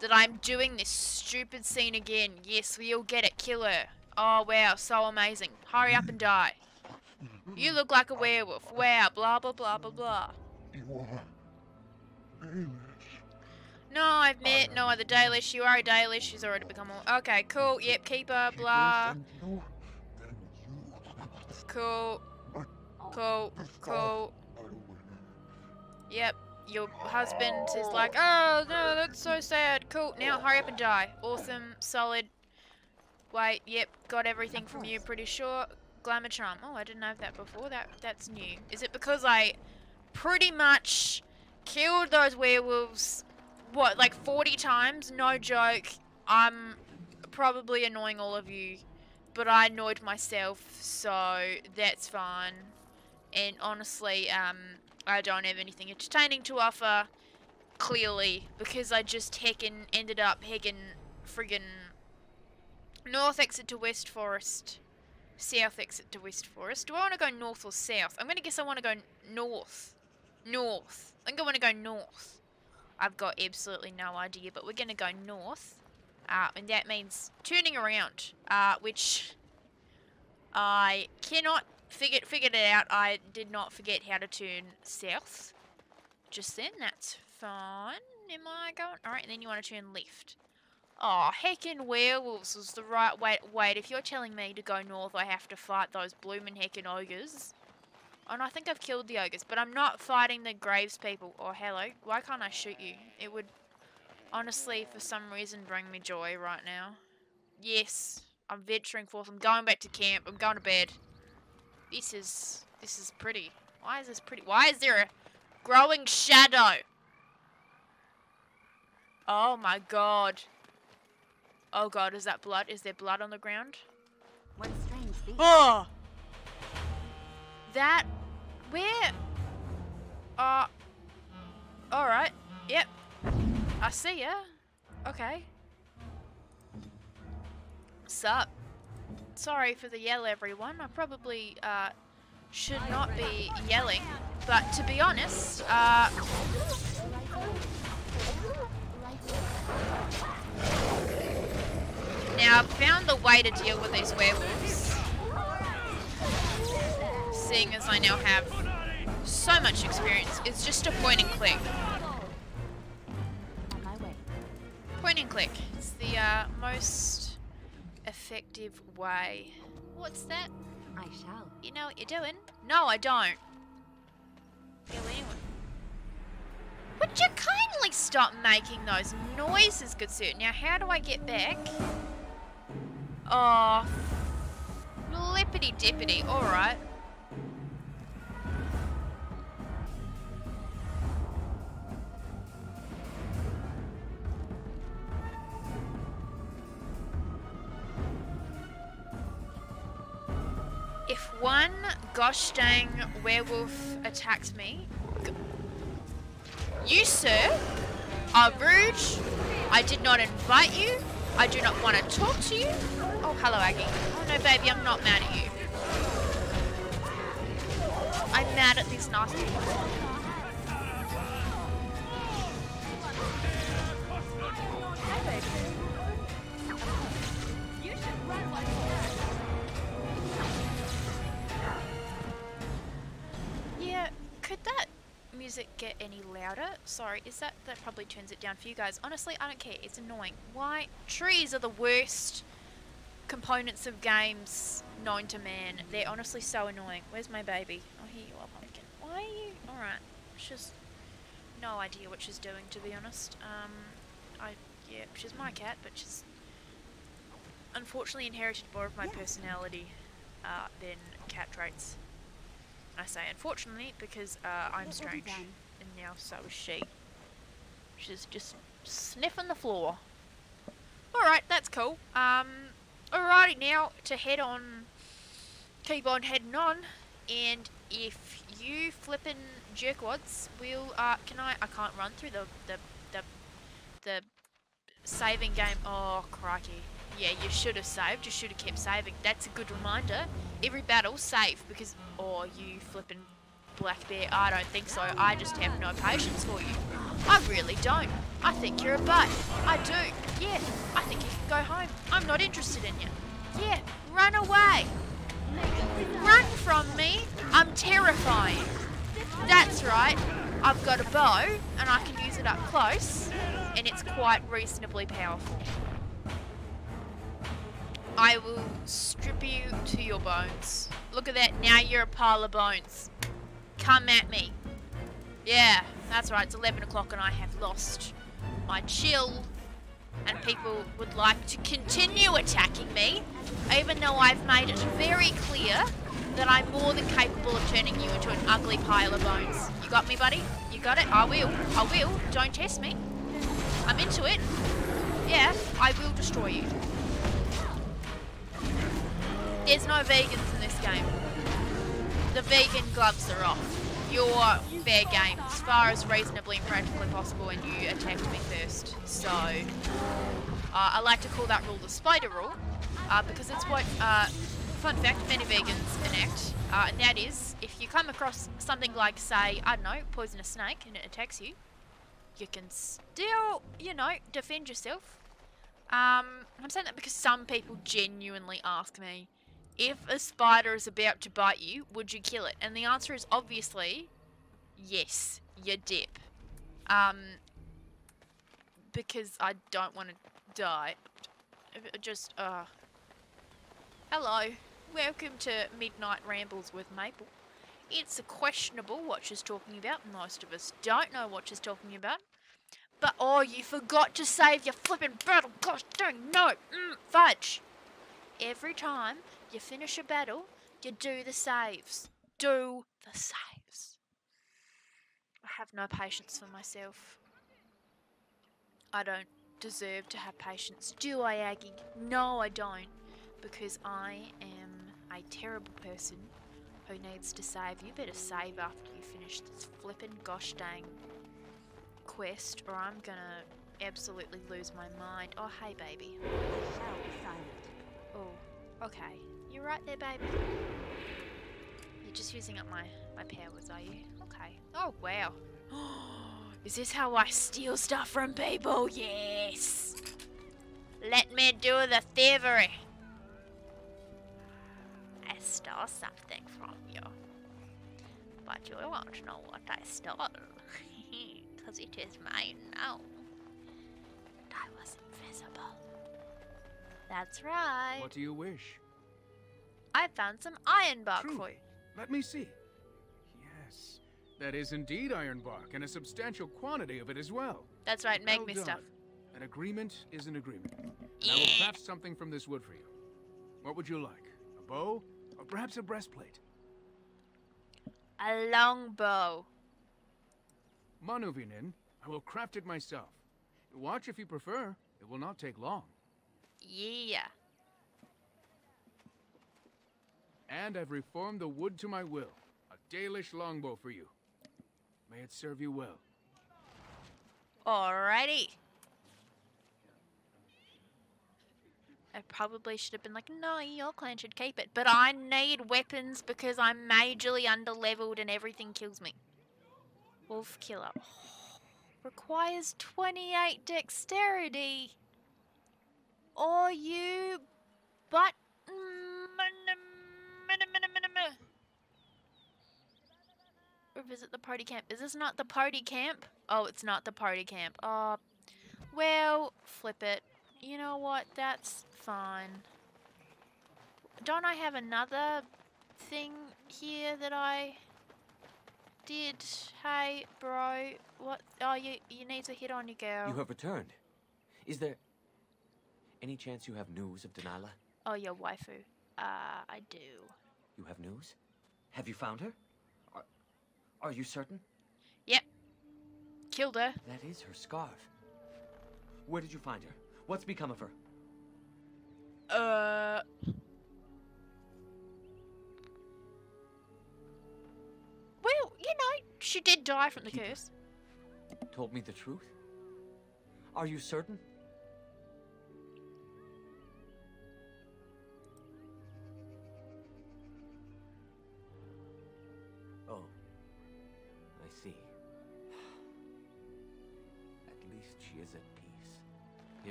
that I'm doing this stupid scene again. Yes, we all get it. Kill her. Oh, wow, so amazing. Hurry up and die. You look like a werewolf. Wow, blah, blah, blah, blah, blah. *laughs* You are. No, I've oh, met no other Dalish. You are a Dalish. She's already become a... Okay, cool. Yep, keeper, blah. Then you, then you. Cool. Cool. Cool. Yep. Your husband is like, oh, no, that's so sad. Cool. Now hurry up and die. Awesome. Solid. Wait, yep. Got everything from you, pretty sure. Glamour charm. Oh, I didn't have that before. That That's new. Is it because I pretty much killed those werewolves, what, like 40 times? No joke. I'm probably annoying all of you, but I annoyed myself, so that's fine. And honestly, um, I don't have anything entertaining to offer, clearly, because I just heckin' ended up heckin' friggin' north exit to west forest, south exit to west forest. Do I want to go north or south? I'm gonna guess I want to go north. North. I think I want to go north. I've got absolutely no idea, but we're gonna go north. Uh, and that means turning around, uh, which I cannot figure figured it out. I did not forget how to turn south. Just then, that's fine. Am I going? Alright, and then you want to turn left. Oh, heckin' werewolves was the right way. Wait, if you're telling me to go north, I have to fight those bloomin' heckin' ogres. Oh, and I think I've killed the ogres, but I'm not fighting the graves people. Oh, hello. Why can't I shoot you? It would honestly, for some reason, bring me joy right now. Yes, I'm venturing forth. I'm going back to camp. I'm going to bed. This is this is pretty. Why is this pretty? Why is there a growing shadow? Oh my god. Oh god, is that blood? Is there blood on the ground? What a strange beast. Oh! That where uh Alright. Yep. I see ya. Okay. Sup? Sorry for the yell everyone. I probably uh should not be yelling, but to be honest, uh now I've found the way to deal with these werewolves. Seeing as I now have so much experience, it's just a point and click. On my way. Point and click. It's the uh, most effective way. What's that? I shall. You know what you're doing? No, I don't. Yeah, well, anyway. Would you kindly stop making those noises, good sir? Now, how do I get back? Oh, flippity dippity. Alright. If one gosh dang werewolf attacks me, you, sir, are rude. I did not invite you. I do not want to talk to you. Oh, hello, Aggie. Oh, no, baby, I'm not mad at you. I'm mad at these nasty people. Music get any louder? Sorry, is that that probably turns it down for you guys? Honestly, I don't care. It's annoying. Why trees are the worst components of games known to man. They're honestly so annoying. Where's my baby? Oh, here you are, pumpkin. Why are you? All right. She's no idea what she's doing, to be honest. Um, I yeah, she's my cat, but she's unfortunately inherited more of my personality uh, than cat traits. I say unfortunately because uh, I'm It will be strange, and now so is she. She's just sniffing the floor. Alright, that's cool. Um, alrighty, now to head on, keep on heading on, and if you flippin' jerkwads will, uh, can I, I can't run through the, the, the, the saving game. Oh, crikey. Yeah, you should have saved. You should have kept saving. That's a good reminder. Every battle, save because. Oh, you flipping black bear. I don't think so. I just have no patience for you. I really don't. I think you're a butt. I do. Yeah, I think you can go home. I'm not interested in you. Yeah, run away. Run from me. I'm terrifying. That's right. I've got a bow and I can use it up close and it's quite reasonably powerful. I will strip you to your bones. Look at that. Now you're a pile of bones. Come at me. Yeah, that's right. It's 11 o'clock and I have lost my chill. And people would like to continue attacking me, even though I've made it very clear that I'm more than capable of turning you into an ugly pile of bones. You got me, buddy? You got it? I will. I will. Don't test me. I'm into it. Yeah, I will destroy you. There's no vegans in this game. The vegan gloves are off. You're fair game, as far as reasonably and practically possible, and you attacked me first. So, uh, I like to call that rule the spider rule, uh, because it's what, uh, fun fact, many vegans enact, uh, and that is, if you come across something like, say, I don't know, poison a snake, and it attacks you, you can still, you know, defend yourself. Um, I'm saying that because some people genuinely ask me, if a spider is about to bite you, would you kill it? And the answer is obviously yes, you dip. Um, because I don't want to die. Just, uh. Hello. Welcome to Midnight Rambles with Maple. It's a questionable what she's talking about. Most of us don't know what she's talking about. But, oh, you forgot to save your flipping battle. Gosh dang, no. Mm, fudge. Every time you finish a battle, you do the saves. Do the saves. I have no patience for myself. I don't deserve to have patience, do I, Aggie? No, I don't. Because I am a terrible person who needs to save. You better save after you finish this flippin' gosh dang quest, or I'm gonna absolutely lose my mind. Oh, hey, baby. Shall be silent. Oh, okay. You're right there, baby. You're just using up my, my powers, are you? Okay. Oh, wow. *gasps* Is this how I steal stuff from people? Yes! Let me do the thievery. I stole something from you. But you won't know what I stole. *laughs* Because it is mine now. And I was invisible. That's right. What do you wish? I found some iron bark True. for you. Let me see. Yes, that is indeed iron bark, and a substantial quantity of it as well. That's right, make Well me done. stuff. An agreement is an agreement. And I will craft something from this wood for you. What would you like? A bow? Or perhaps a breastplate? A long bow. Manuvinin, I will craft it myself. Watch if you prefer. It will not take long. Yeah. And I've reformed the wood to my will. A Dalish longbow for you. May it serve you well. Alrighty. I probably should have been like, no, your clan should keep it. But I need weapons because I'm majorly underleveled and everything kills me. Wolf killer. *sighs* Requires 28 dexterity. Or you... But... Or visit the party camp. Is this not the party camp? Oh, it's not the party camp. Oh, well, flip it. You know what? That's fine. Don't I have another thing here that I did? Hey, bro. What? Oh, you you need to hit on your girl. You have returned. Is there any chance you have news of Danyla? Oh, your waifu. Uh, I do. You have news? Have you found her? Are, you certain? Yep. Killed her. That is her scarf. Where did you find her? What's become of her? Uh. Well, you know, she did die from the Keep her. curse. Told me the truth? Are you certain?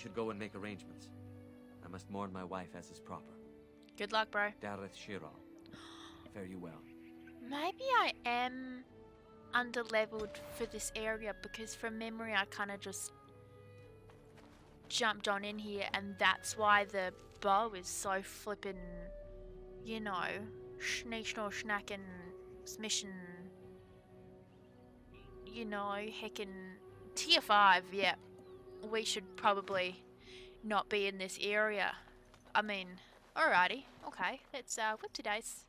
Should go and make arrangements. I must mourn my wife as is proper. Good luck, bro. Dareth Shiral. *gasps* Fare you well. Maybe I am underleveled for this area because from memory I kind of just jumped on in here and that's why the bow is so flippin' you know schneeschnor schnacken smission you know heckin' tier 5 yeah we should probably not be in this area I mean alrighty okay let's uh whip to dice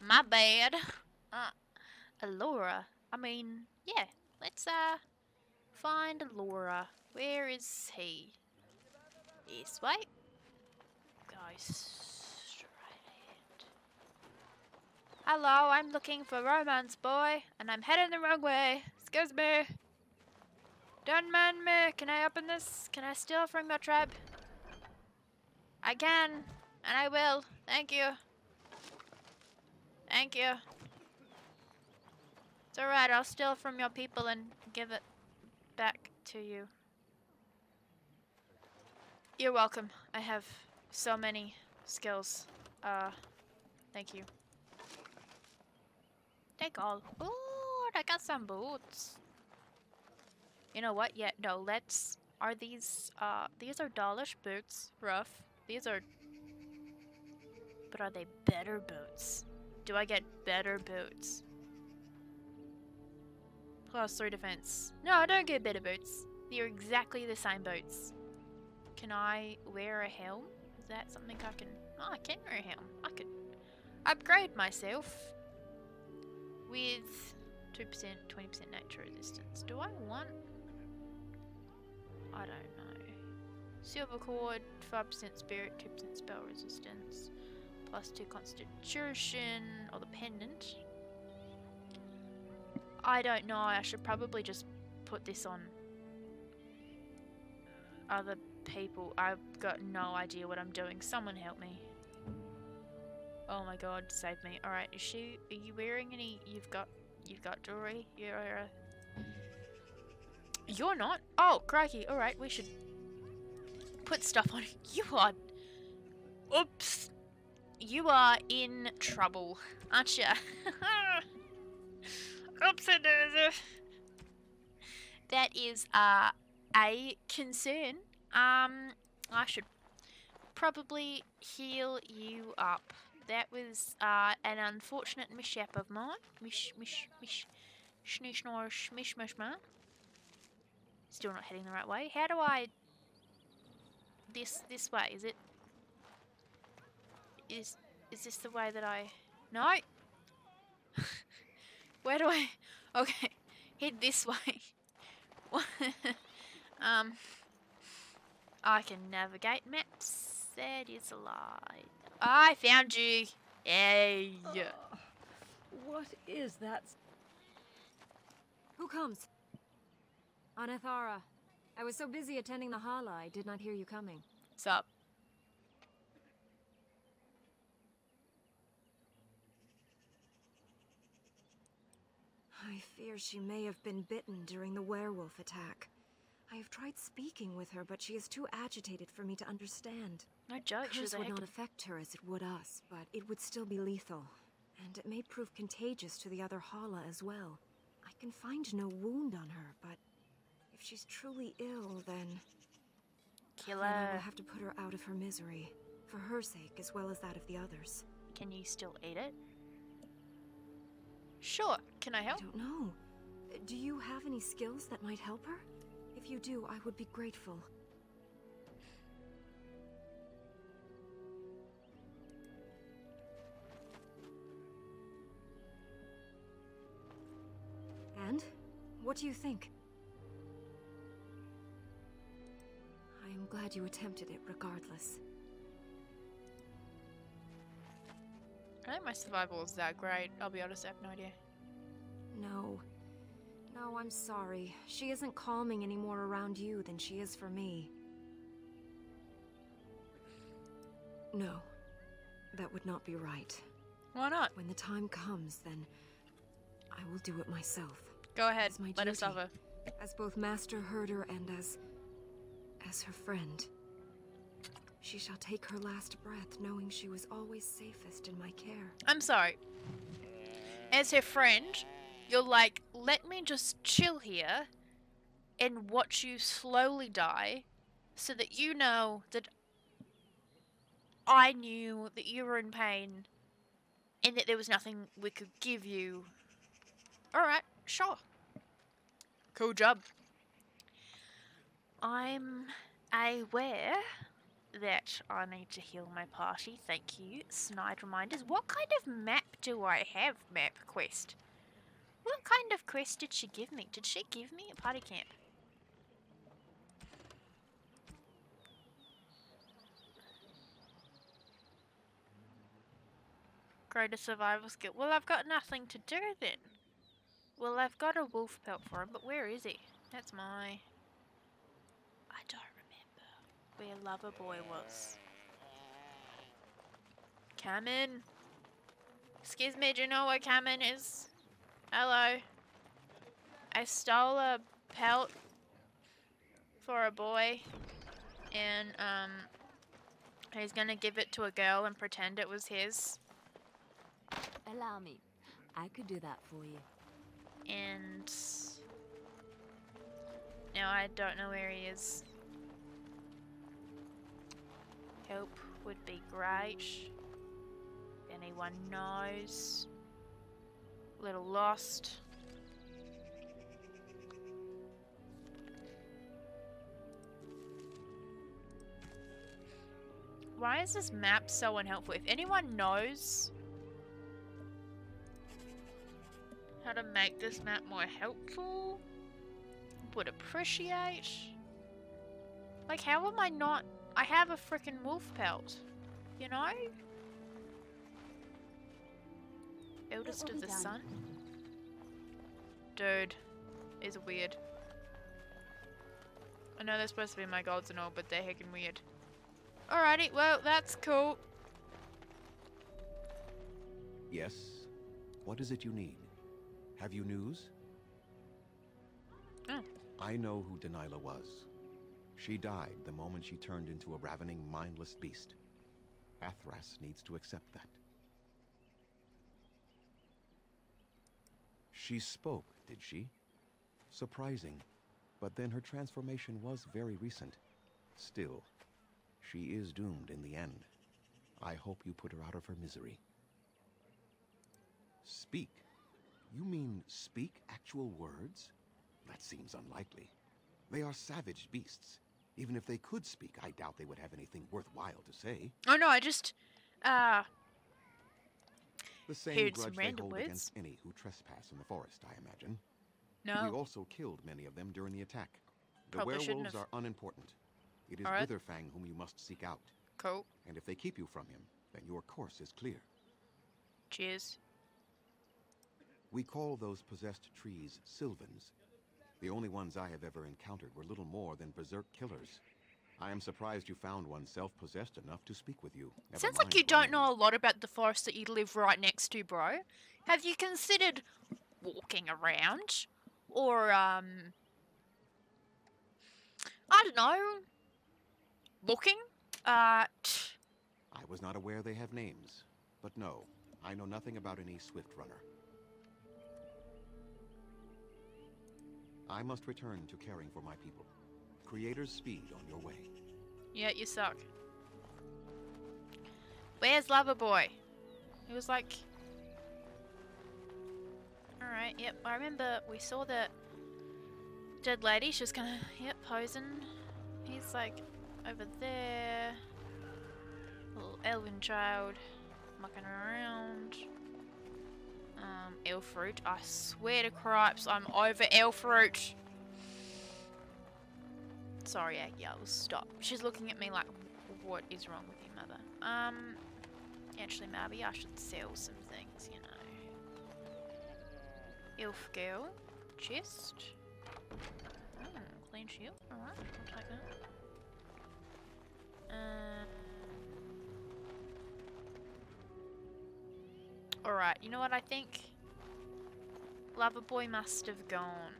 my bad uh, Alora. I mean, yeah, let's uh find Alora. Where is he? This way. Go straight. Hello, I'm looking for romance, boy, and I'm heading the wrong way. Excuse me. Don't me. Can I open this? Can I steal from your tribe? I can, and I will. Thank you. Thank you. It's alright, I'll steal from your people and give it back to you. You're welcome. I have so many skills. Uh, thank you. Take all. Ooh, I got some boots. You know what? Yeah, no, let's... Are these, uh, these are Dalish boots. Rough. These are... But are they better boots? Do I get better boots? Plus 3 defense. No, I don't get better boots. They're exactly the same boots. Can I wear a helm? Is that something I can... Oh, I can wear a helm. I could upgrade myself with 2%, 20% nature resistance. Do I want... I don't know. Silver cord, 5% spirit, 2% spell resistance, plus 2 constitution, or the pendant. I don't know. I should probably just put this on other people. I've got no idea what I'm doing. Someone help me. Oh my god, save me. Alright, is she are you wearing any you've got you've got jewelry? You're uh, You're not? Oh, crikey. Alright, we should put stuff on. *laughs* You are Oops. You are in trouble, aren't you? *laughs* Oopsie daisy. That is uh, a concern. Um, I should probably heal you up. That was uh, an unfortunate mishap of mine. Mish, mish, mish, norish, mish, mish, ma. Still not heading the right way. How do I... This, this way, is it? Is, is this the way that I... No! *laughs* Where do I... Okay, head this way. *laughs* um, I can navigate maps. That is a lie. I found you. Yay. What is that? Who comes? Anathara. I was so busy attending the halla, I did not hear you coming. What's up? I fear she may have been bitten during the werewolf attack. I have tried speaking with her, but she is too agitated for me to understand. No joke, Curse would not affect her as it would us, but it would still be lethal. And it may prove contagious to the other halla as well. I can find no wound on her, but if she's truly ill, then... Kill then I will have to put her out of her misery. For her sake, as well as that of the others. Can you still eat it? Sure. Can I help? I don't know. Do you have any skills that might help her? If you do, I would be grateful. And? What do you think? Glad you attempted it regardless. I think my survival is that great. I'll be honest, I have no idea. No. No, I'm sorry. She isn't calming any more around you than she is for me. No. That would not be right. Why not? When the time comes, then I will do it myself. Go ahead. It's my Let duty. have her. as both master herder and as as her friend. She shall take her last breath knowing she was always safest in my care. I'm sorry. As her friend, you're like, let me just chill here and watch you slowly die so that you know that I knew that you were in pain and that there was nothing we could give you. Alright, sure. Cool job. I'm aware that I need to heal my party. Thank you. Snide reminders. What kind of map do I have, map quest? What kind of quest did she give me? Did she give me a party camp? Greater survival skill. Well, I've got nothing to do then. Well, I've got a wolf pelt for him, but where is he? That's my... Where Lover Boy was. Come in. Excuse me, do you know where Cameron is? Hello. I stole a pelt for a boy, and um, he's gonna give it to a girl and pretend it was his. Allow me. I could do that for you. And now I don't know where he is. Help would be great. If anyone knows. Little lost. Why is this map so unhelpful? If anyone knows how to make this map more helpful, would appreciate. Like, how am I not? I have a freaking wolf pelt, you know? Eldest of the done. sun? Dude, is weird. I know they're supposed to be my gods and all, but they're heckin' weird. Alrighty, well, that's cool. Yes? What is it you need? Have you news? Oh. I know who Danyla was. She died the moment she turned into a ravening, mindless beast. Athras needs to accept that. She spoke, did she? Surprising. But then her transformation was very recent. Still, she is doomed in the end. I hope you put her out of her misery. Speak? You mean speak actual words? That seems unlikely. They are savage beasts. Even if they could speak, I doubt they would have anything worthwhile to say. Oh no, I just, uh, The same grudge they hold words. against any who trespass in the forest, I imagine. no. We also killed many of them during the attack. The Probably werewolves are unimportant. It is Alright. Witherfang whom you must seek out. Cool. And if they keep you from him, then your course is clear. Cheers. We call those possessed trees Sylvans. The only ones I have ever encountered were little more than berserk killers. I am surprised you found one self-possessed enough to speak with you. Never Sounds like you don't know a lot about the forest that you live right next to, bro. Have you considered walking around? Or, um. I don't know. Looking? Uh. I was not aware they have names. But no, I know nothing about any swift runner. I must return to caring for my people. Creator's speed on your way. Yeah, you suck. Where's Lover Boy? He was like. Alright, yep. I remember we saw the dead lady. She was gonna, yep, posing. He's like over there. Little elven child mucking around. Um, Elfruit. I swear to cripes, I'm over Elfruit. Sorry, Aggie, I will stop. She's looking at me like, what is wrong with you, mother? Um, actually, maybe I should sell some things, you know. Elf girl. Chest. Oh, clean shield. Alright, I'll take that. Um, Alright, you know what I think? Lover boy must have gone.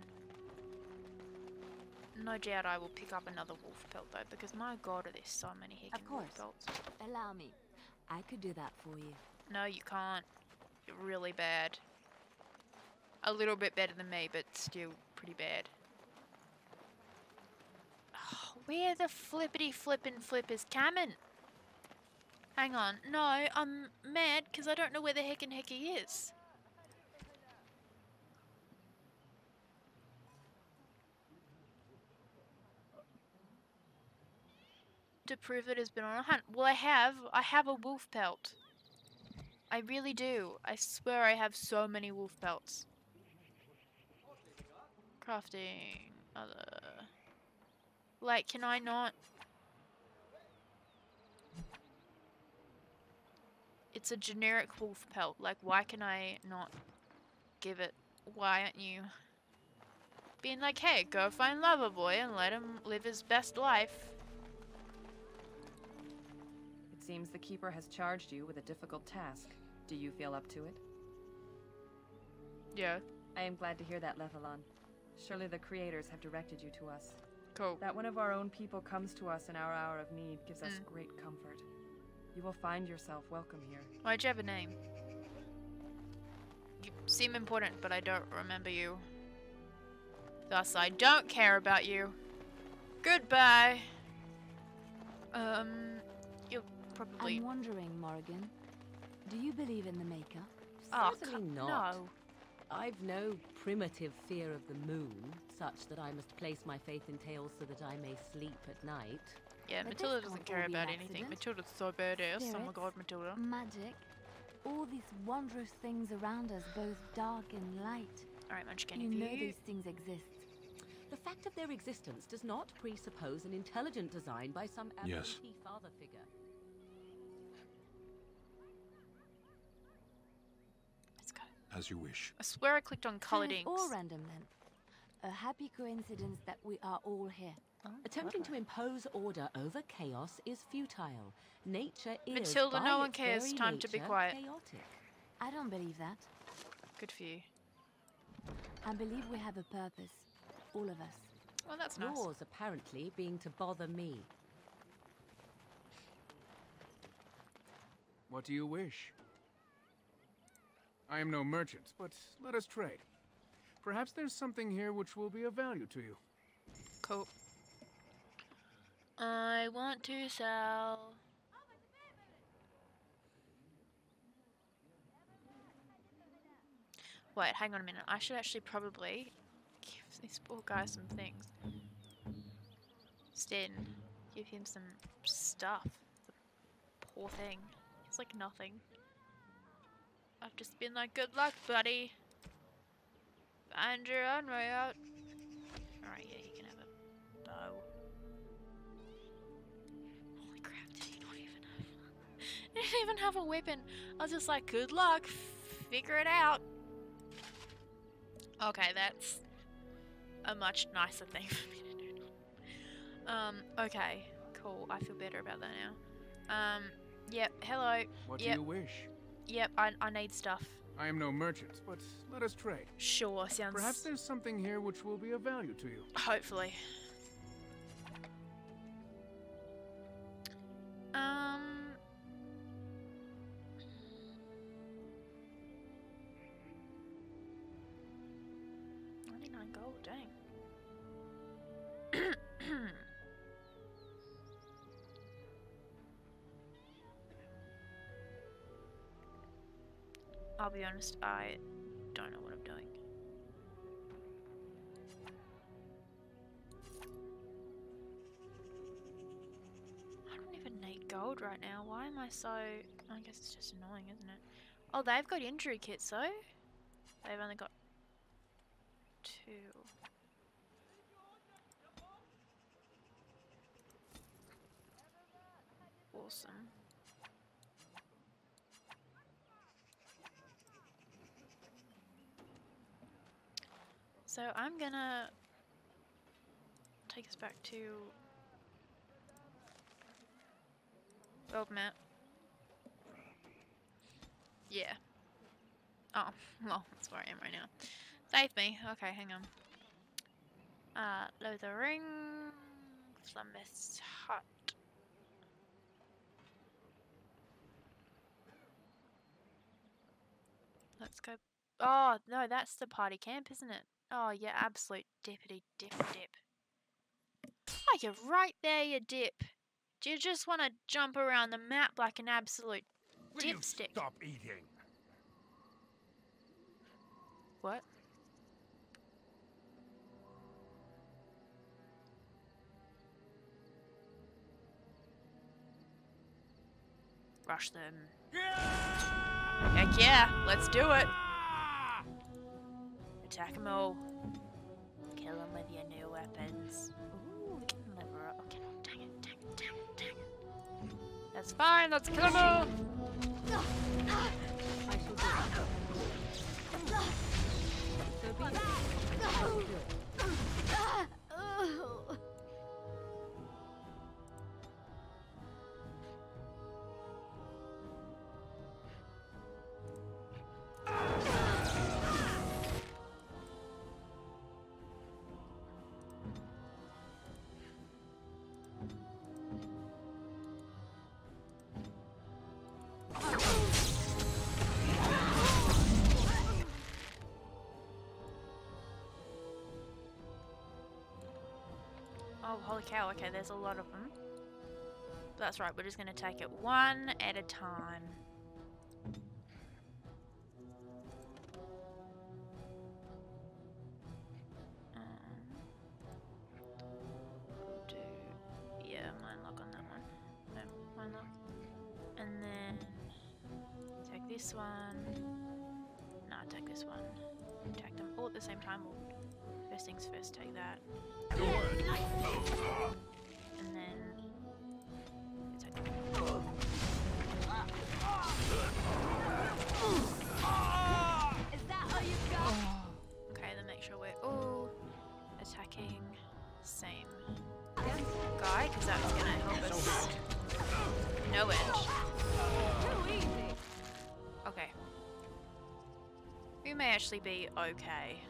No doubt I will pick up another wolf pelt though, because my god, are there so many heckin' wolf course. pelts. Allow me. I could do that for you. No, you can't. You're really bad. A little bit better than me, but still pretty bad. Oh, *sighs* where the flippity flippin' flip is coming? Hang on. No, I'm mad because I don't know where the heckin' heck he is. To prove it has been on a hunt. Well, I have. I have a wolf pelt. I really do. I swear I have so many wolf pelts. Crafting. Other. Like, can I not? It's a generic wolf pelt. Like, why can I not give it? Why aren't you being like, hey, go find Lover Boy and let him live his best life? It seems the Keeper has charged you with a difficult task. Do you feel up to it? Yeah. I am glad to hear that, lethallin. Surely the creators have directed you to us. Cool. That one of our own people comes to us in our hour of need gives us mm. great comfort. You will find yourself welcome here. Why'd you have a name? You seem important, but I don't remember you. Thus, I don't care about you. Goodbye. Um, you'll probably. I'm wondering, Morrigan, do you believe in the Maker? Oh, Certainly co- not. no. I've no primitive fear of the moon, such that I must place my faith in tales so that I may sleep at night. Yeah, But Matilda doesn't care about anything. accident. Matilda's so badass. Oh my god, Matilda. Magic. All these wondrous things around us, both dark and light. Alright, Munchkin, You if know you. these things exist. The fact of their existence does not presuppose an intelligent design by some Yes. absentee father figure. Let's go. As you wish. I swear I clicked on So coloured it's inks. all random then. A happy coincidence that we are all here. Oh, Attempting to impose order over chaos is futile. Nature is Matilda, by no one cares. Time to be nature, quiet. Chaotic. I don't believe that. Good for you. I believe we have a purpose. All of us. Well, that's nice. Yours apparently being to bother me. What do you wish? I am no merchant, but let us trade. Perhaps there's something here which will be of value to you. Cool. I want to sell. Wait, hang on a minute. I should actually probably give this poor guy some things. Instead, give him some stuff. The poor thing. It's like nothing. I've just been like, good luck, buddy. Find your own way out. Alright, yeah, you can have a bow. He *laughs* didn't even have a weapon. I was just like, good luck, figure it out. Okay, that's a much nicer thing *laughs* for me to do. Um, okay, cool. I feel better about that now. Um, yep, hello. What Yep. do you wish? Yep, I, I need stuff. I am no merchant, but let us trade. Sure, sounds... Perhaps there's something here which will be of value to you. Hopefully. I'll be honest, I don't know what I'm doing. I don't even need gold right now. Why am I so... I guess it's just annoying, isn't it? Oh, they've got injury kits, though. They've only got two. Awesome. So I'm gonna take us back to old map. Yeah. Oh, *laughs* well, that's where I am right now. Save me. Okay, hang on. Uh, Lothering. Slumbus hut. Let's go. Oh, no, that's the party camp, isn't it? Oh, yeah, absolute dippity dip dip. Oh, you're right there, you dip. Do you just want to jump around the map like an absolute Will you dipstick? stop eating? What? Rush them. Heck yeah, let's do it. Attack them all. Oh. Kill them with your new weapons. Ooh, we can lever up. Okay, dang it, dang it, dang it, dang it. That's fine, let's kill them all. Holy cow. Okay, there's a lot of them. That's right, we're just going to take it one at a time. Um, do, yeah, mine lock on that one. No, mine. And then take this one. No, take this one. Take them all at the same time. We'll, first things first, take that. And then take Is that all you've got? Okay, then make sure we're all attacking same guy, because that's gonna help us no end. Okay. We may actually be okay.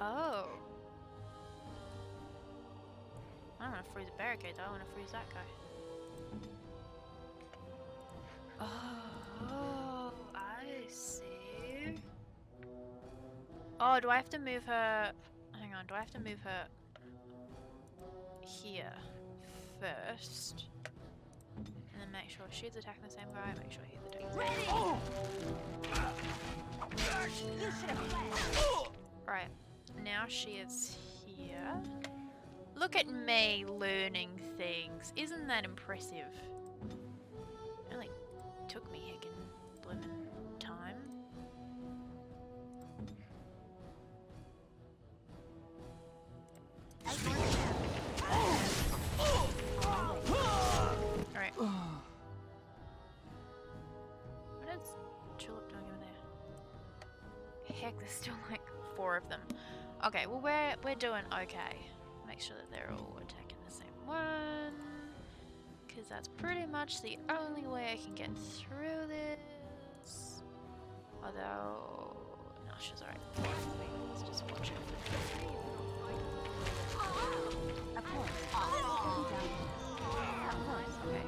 Oh. I don't want to freeze a barricade, though. I want to freeze that guy. Oh, I see. Oh, do I have to move her? Hang on, do I have to move her here first? And then make sure she's attacking the same guy, make sure he's attacking the same guy. You should have fled. Right, now she is here. Look at me learning things. Isn't that impressive? It only took me heckin' bloomin' time. Alright. What is Tulip doing over there? Heck, there's still like four of them. Okay, well we're we're doing okay. Make sure that they're all attacking the same one. Cause that's pretty much the only way I can get through this. Although no, she's alright. Let's just watch it. Calm down. Okay.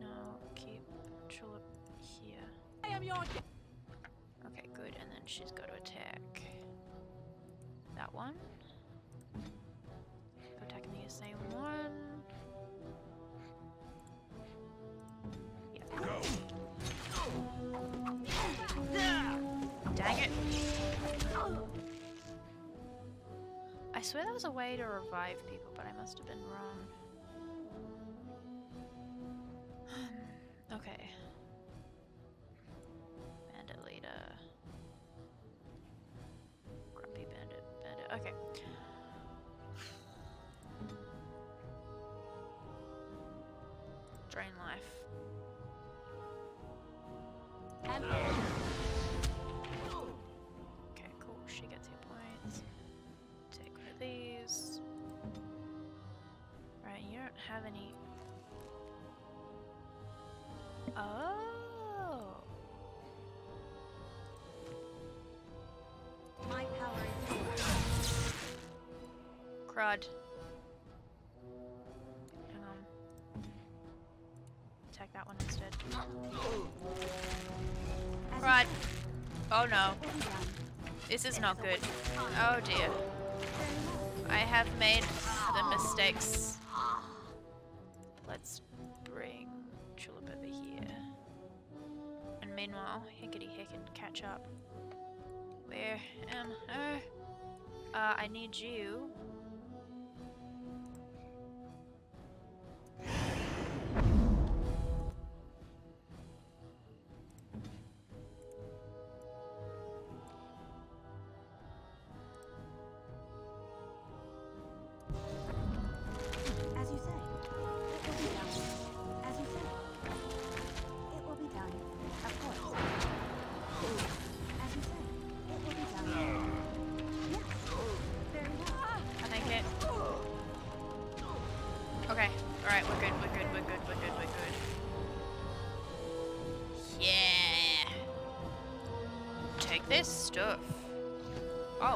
No, keep Tulip here. I am your Okay, good. And then she's got to attack that one. Attacking the same one. Yeah. Dang it. I swear there was a way to revive people, but I must have been wrong. Crud. Hang on. Attack that one instead. Crud. Oh no. This is not good. Oh dear. I have made the mistakes.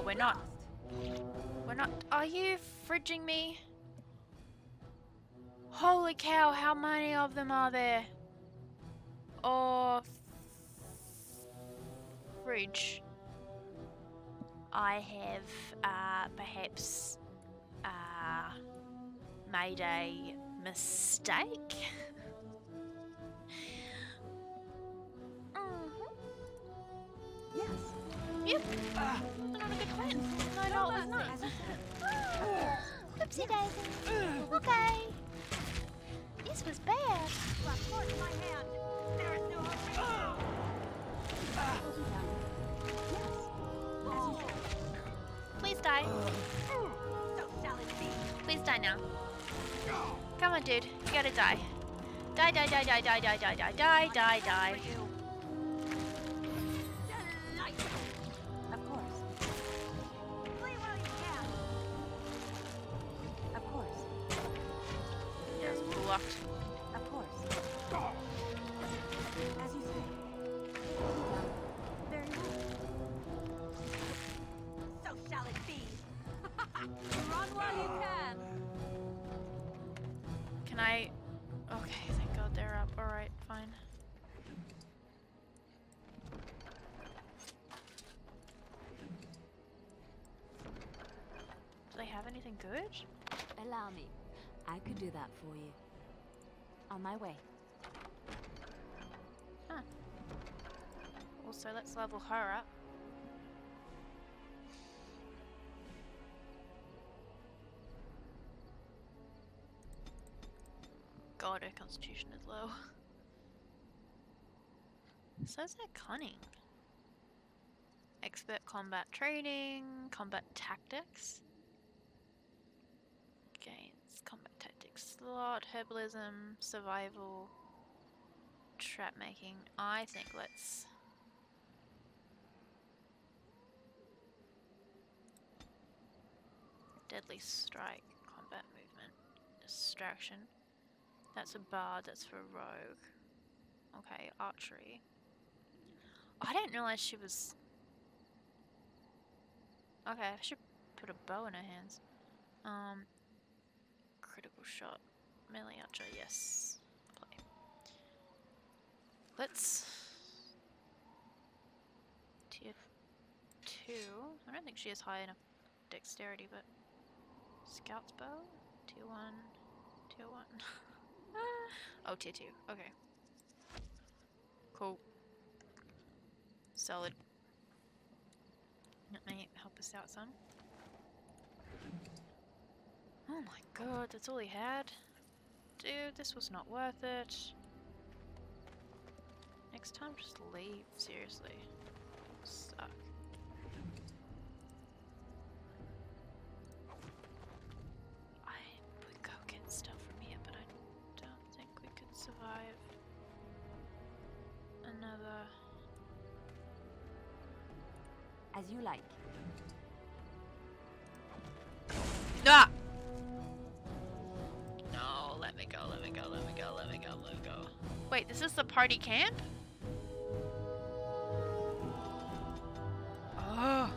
We're not. We're not. Are you fridging me? Holy cow, how many of them are there? Oh. Fridge. I have uh, perhaps uh, made a mistake. *laughs* Mhm. Yes. Yep. not good plan. No, no, it was not. As you say. Oopsie daisy. Okay. This was bad. You have forced my hand. There is no other. It will be done. Yes. As you say. Please die. So shall it be. Please die now. Come on, dude. You gotta die. Die, die, die, die, die, die, die, die, die, die, die. Yes, blocked. Of course. As you say. It will be done. Very well. So shall it be. *laughs* Run while you can. Can I? Okay, thank God they're up. All right, fine. Do they have anything good? Allow me. I could do that for you. On my way. Also, let's level her up. God, her constitution is low. So is that cunning? Expert combat training, combat tactics. Gains combat tactics slot, herbalism, survival, trap making. I think let's Deadly strike, combat movement, distraction. That's a bard, that's for a rogue. Okay, archery. I didn't realize she was. Okay, I should put a bow in her hands. Um, critical shot, archer, yes. Play. Let's. Tier two. I don't think she has high enough dexterity, but Scout's bow? Tier 1. Tier 1. *laughs* Ah. oh, tier 2. Okay. Cool. Solid. That help us out some. Oh my god, that's all he had? Dude, this was not worth it. Next time, just leave. Seriously. Suck. I would go get stuff from here, but I don't think we could survive another. As you like. Ah! Go, let me go, let me go, let me go, let me go. Wait, this is the party camp? Oh.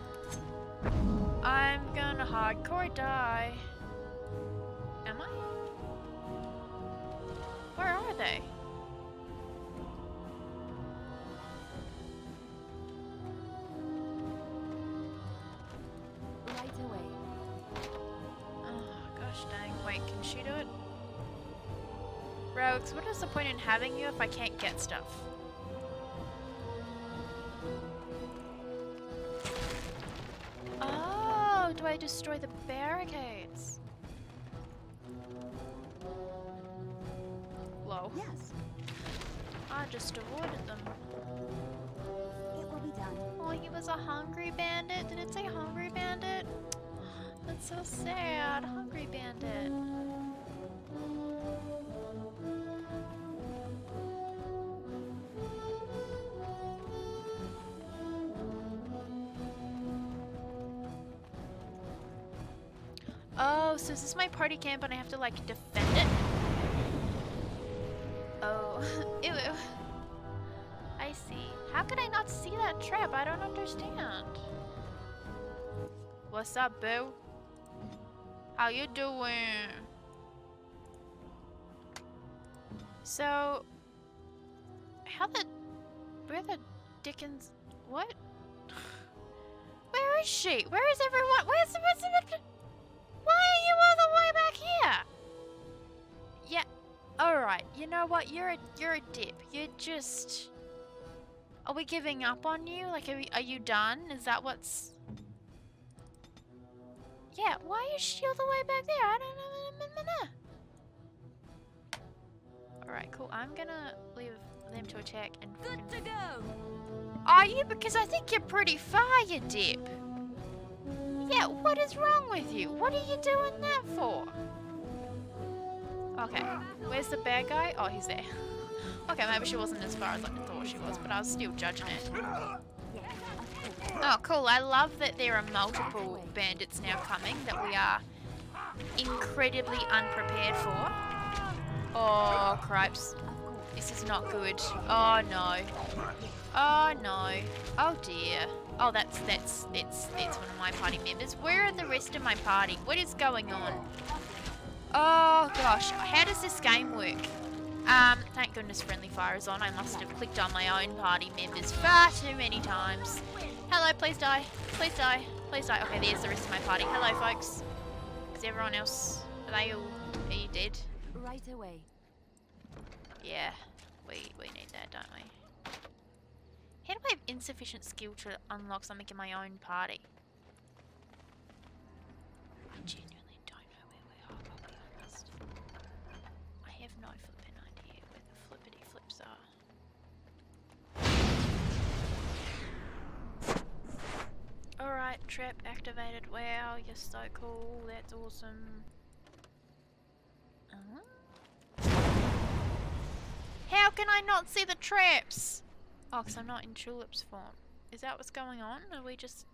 I'm gonna hardcore die. Am I? Where are they? What is the point in having you if I can't get stuff? Oh, do I destroy the barricades? Whoa. Yes, I just avoided them. it will be done. Oh, he was a hungry bandit. Did it say hungry bandit? *gasps* That's so sad. Hungry bandit. So is my party camp and I have to like defend it? Oh, *laughs* ew. ew. I see. How could I not see that trap? I don't understand. What's up, boo? How you doing? So, how the, where the dickens, what? *sighs* Where is she? Where is everyone? Where's the rest of alright, you know what, you're a, you're a dip. You're just, are we giving up on you? Like, are, we, are you done? Is that what's... Yeah, why is she all the way back there? I don't know. Alright, cool. I'm gonna leave them to attack and... Good to go. Are you? Because I think you're pretty far, you dip. Yeah, what is wrong with you? What are you doing that for? Okay, where's the bad guy? Oh, he's there. Okay, maybe she wasn't as far as I thought she was, but I was still judging it. Oh, cool. I love that there are multiple bandits now coming that we are incredibly unprepared for. Oh, cripes. This is not good. Oh, no. Oh, no. Oh, dear. Oh, that's, that's, that's, that's one of my party members. Where are the rest of my party? What is going on? Oh, gosh. How does this game work? Um, thank goodness Friendly Fire is on. I must have clicked on my own party members far too many times. Hello, please die. Please die. Please die. Okay, there's the rest of my party. Hello, folks. Is everyone else... Are they all... Are you dead? Right away. Yeah. We, we need that, don't we? How do I have insufficient skill to unlock something in my own party? I genuinely don't know where we are, I'll be honest. I have no flipping idea where the flippity flips are. Alright, trap activated. Wow, you're so cool. That's awesome. Uh-huh. How can I not see the traps? Oh, because I'm not in Tulip's form. Is that what's going on? Are we just...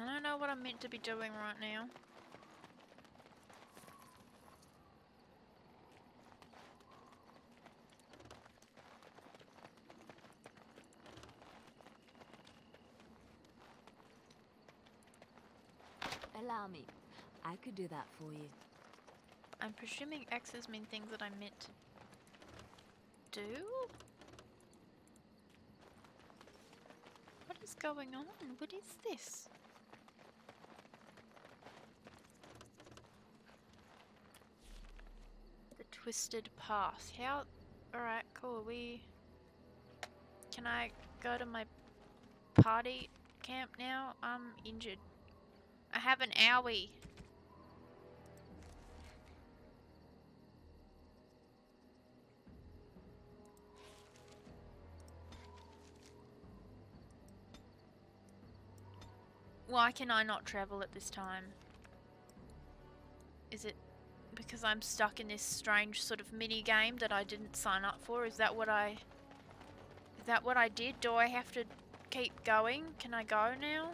I don't know what I'm meant to be doing right now. Allow me. I could do that for you. I'm presuming X's mean things that I'm meant to do? What is going on? What is this? twisted path. How? Alright, cool. Are we. Can I go to my party camp now? I'm injured. I have an owie. Why can I not travel at this time? Is it because I'm stuck in this strange sort of mini game that I didn't sign up for? Is that what I Is that what I did? Do I have to keep going? Can I go now?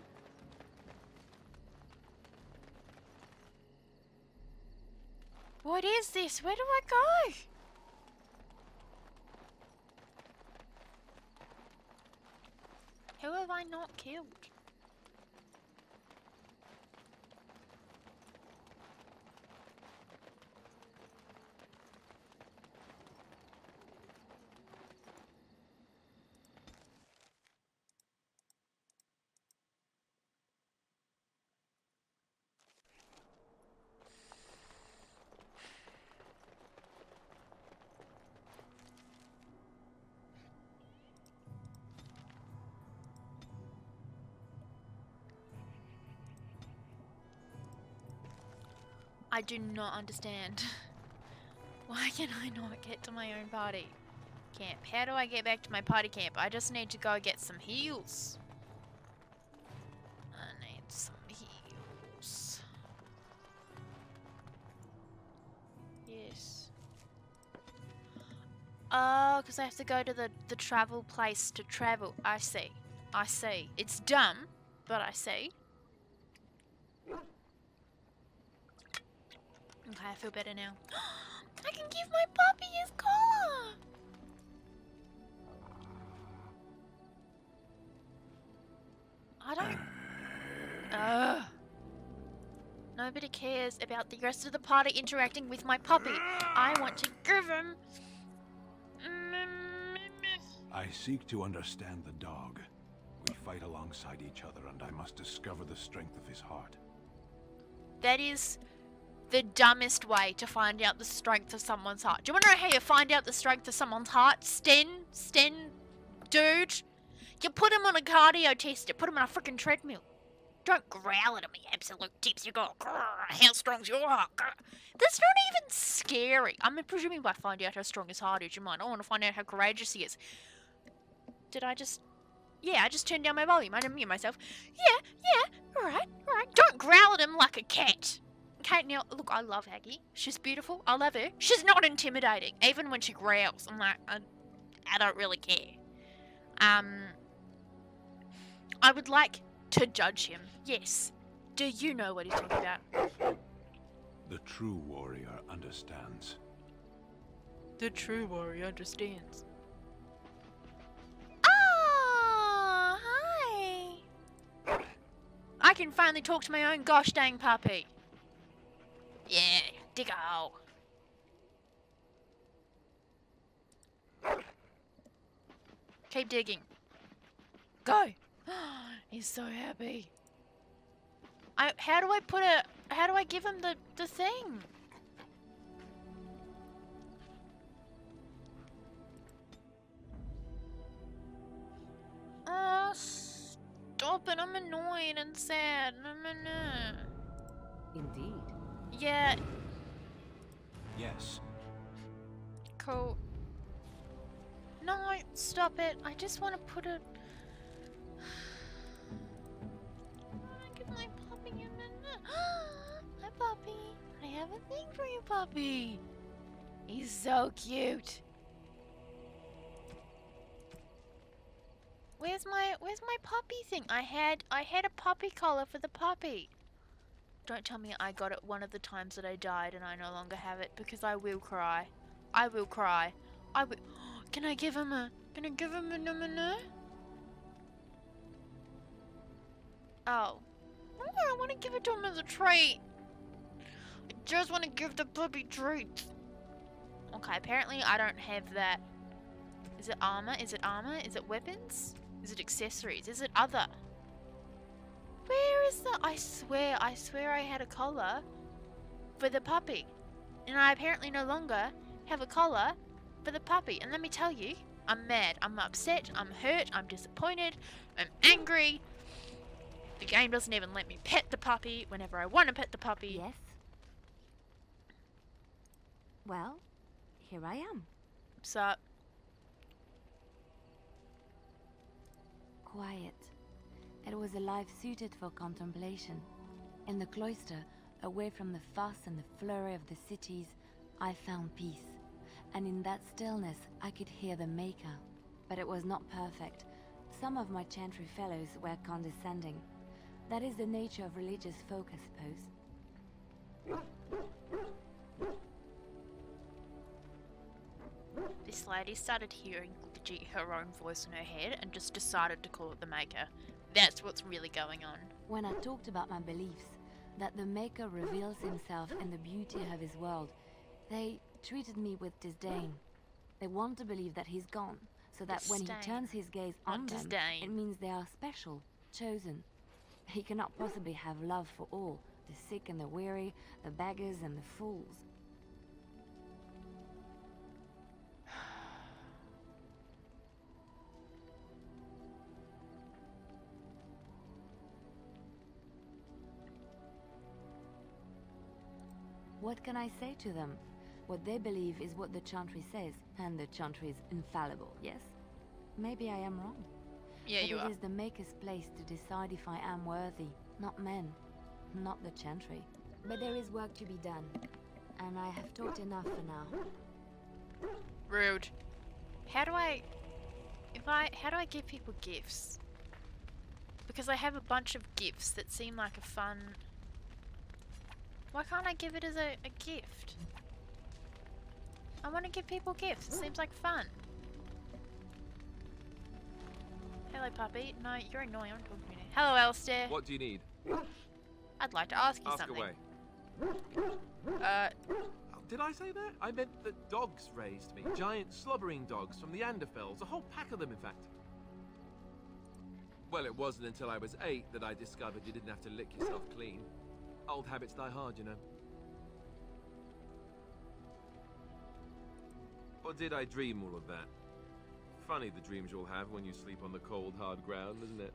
What is this? Where do I go? Who have I not killed? I do not understand. *laughs* Why can I not get to my own party camp? How do I get back to my party camp? I just need to go get some heals. I need some heals. Yes. Oh, because I have to go to the, the travel place to travel. I see. I see. It's dumb, but I see. Okay, I feel better now. *gasps* I can give my puppy his collar! I don't... Ugh. Nobody cares about the rest of the party interacting with my puppy. I want to give him... I seek to understand the dog. We fight alongside each other, and I must discover the strength of his heart. That is the dumbest way to find out the strength of someone's heart. Do you want to know how you find out the strength of someone's heart? Sten, Sten, dude, you put him on a cardio test. You put him on a freaking treadmill. Don't growl at him, you absolute tips. You go, how strong's your heart? Grr." That's not even scary. I'm presuming by finding out how strong his heart is, you might. I want to find out how courageous he is. Did I just... Yeah, I just turned down my volume. I didn't mute myself. Yeah, yeah, alright, alright. Don't growl at him like a cat. Kate Neal, look, I love Aggie. She's beautiful. I love her. She's not intimidating, even when she growls. I'm like, I, I don't really care. Um, I would like to judge him. Yes. Do you know what he's talking about? The true warrior understands. The true warrior understands. Ah, hi. I can finally talk to my own gosh dang puppy. Yeah, dig out. Keep digging. Go. *gasps* He's so happy. I how do I put a how do I give him the the thing? Oh, stop it. I'm annoyed and sad. I'm annoyed. Indeed. Yeah, Yes. cool. No, stop it. I just want to put a... *sighs* I wanna give my puppy a minute. Hi, puppy. I have a thing for you, puppy. He's so cute. Where's my Where's my puppy thing? I had I had a puppy collar for the puppy. Don't tell me I got it one of the times that I died and I no longer have it because I will cry. I will cry. I will. *gasps* Can I give him a? Can I give him a number? Oh. Oh, I want to give it to him as a treat. I just want to give the puppy treats. Okay, apparently I don't have that. Is it armor? Is it armor? Is it weapons? Is it accessories? Is it other? Where is the... I swear, I swear I had a collar for the puppy. And I apparently no longer have a collar for the puppy. And let me tell you, I'm mad. I'm upset. I'm hurt. I'm disappointed. I'm angry. The game doesn't even let me pet the puppy whenever I want to pet the puppy. Yes? Well, here I am. So, Quiet It was a life suited for contemplation. In the cloister, away from the fuss and the flurry of the cities, I found peace. And in that stillness, I could hear the Maker. But it was not perfect. Some of my chantry fellows were condescending. That is the nature of religious folk, I suppose. This lady started hearing her own voice in her head and just decided to call it the Maker. That's what's really going on. When I talked about my beliefs, that the Maker reveals himself in the beauty of his world, they treated me with disdain. They want to believe that he's gone, so that when he turns his gaze not on them, disdain. it means they are special, chosen. He cannot possibly have love for all, the sick and the weary, the beggars and the fools. What can I say to them? What they believe is what the Chantry says, and the Chantry is infallible, yes? Maybe I am wrong. Yeah, but you it are. is the Maker's place to decide if I am worthy, not men, not the Chantry. But there is work to be done, and I have talked enough for now. Rude. How do I if I how do I give people gifts? Because I have a bunch of gifts that seem like a fun Why can't I give it as a, a gift? I want to give people gifts. It seems like fun. Hello, puppy. No, you're annoying. I'm talking to you. Hello, Alistair. What do you need? I'd like to ask you Ask something. away. Uh, Did I say that? I meant that dogs raised me. Giant slobbering dogs from the Anderfells. A whole pack of them, in fact. Well, it wasn't until I was eight that I discovered you didn't have to lick yourself clean. Old habits die hard, you know. Or did I dream all of that? Funny the dreams you'll have when you sleep on the cold, hard ground, isn't it?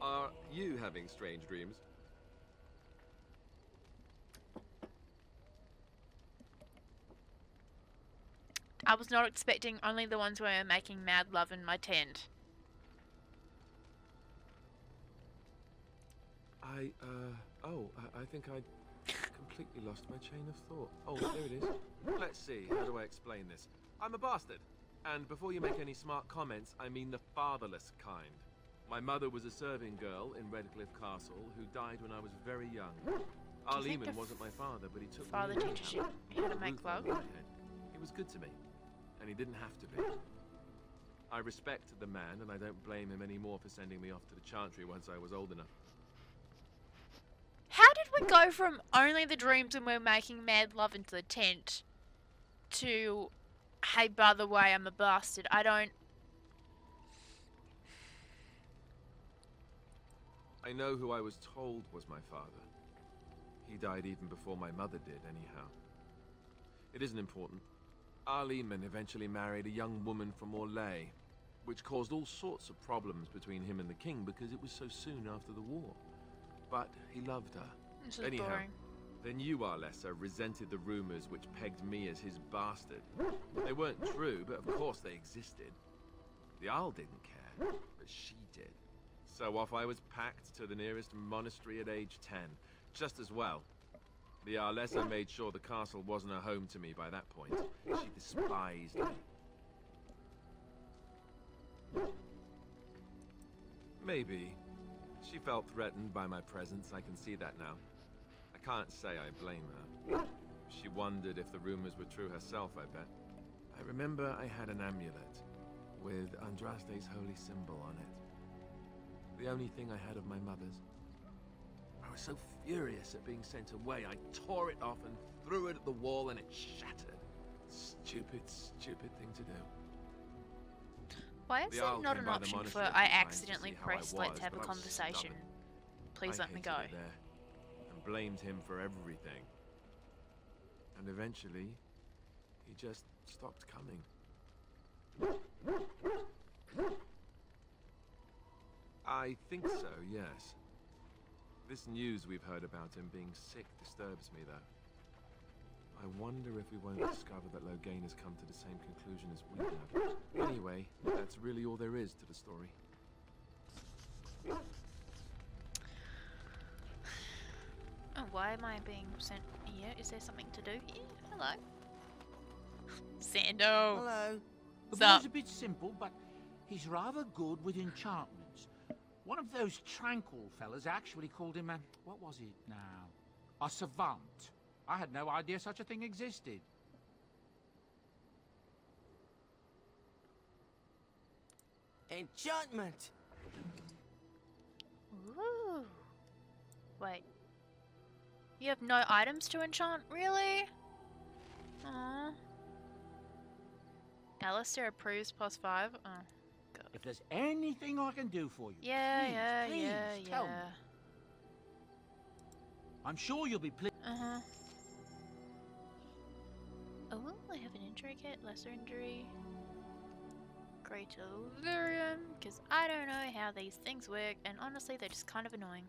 Are you having strange dreams? I was not expecting only the ones where we're making mad love in my tent. I, uh, oh, I, I think I completely lost my chain of thought. Oh, there it is. Let's see, how do I explain this? I'm a bastard. And before you make any smart comments, I mean the fatherless kind. My mother was a serving girl in Redcliffe Castle who died when I was very young. You Arl Eamon wasn't my father, but he took father me in. teaches you how to make love? He was good to me, and he didn't have to be. I respect the man, and I don't blame him anymore for sending me off to the Chantry once I was old enough. We go from only the dreams when we're making mad love into the tent to, hey, by the way, I'm a bastard? I don't. I know who I was told was my father. He died even before my mother did, anyhow. It isn't important. Arl Eamon eventually married a young woman from Orlais, which caused all sorts of problems between him and the king because it was so soon after the war. But he loved her. Anyhow, boring. then you, Arlessa, resented the rumors which pegged me as his bastard. They weren't true, but of course they existed. The Isle didn't care, but she did. So off I was packed to the nearest monastery at age 10. Just as well. The Arlessa made sure the castle wasn't a home to me by that point. She despised me. Maybe. She felt threatened by my presence, I can see that now. Can't say I blame her. She wondered if the rumors were true herself, I bet. I remember I had an amulet with Andraste's holy symbol on it. The only thing I had of my mother's. I was so furious at being sent away, I tore it off and threw it at the wall and it shattered. Stupid, stupid thing to do. Why is The that not an option for I few times to accidentally how I pressed let's have a but I was conversation? stubborn. Please I let me go. there, blamed him for everything. And eventually, he just stopped coming. I think so, yes. This news we've heard about him being sick disturbs me, though. I wonder if we won't discover that Loghain has come to the same conclusion as we have. Anyway, that's really all there is to the story. Oh, why am I being sent here? Is there something to do here? Hello. Sandal. Hello. What's the up? boy's a bit simple, but he's rather good with enchantments. One of those tranquil fellas actually called him a... What was it now? A savant. I had no idea such a thing existed. Enchantment! Ooh. Wait. You have no items to enchant? Really? Aww. Alistair approves plus five. Oh. If there's anything I can do for you, Yeah, please, yeah, please yeah, tell yeah. me. I'm sure you'll be pleased. Uh huh. Oh, I have an injury kit, lesser injury. Greater Lyrium, because I don't know how these things work, and honestly, they're just kind of annoying.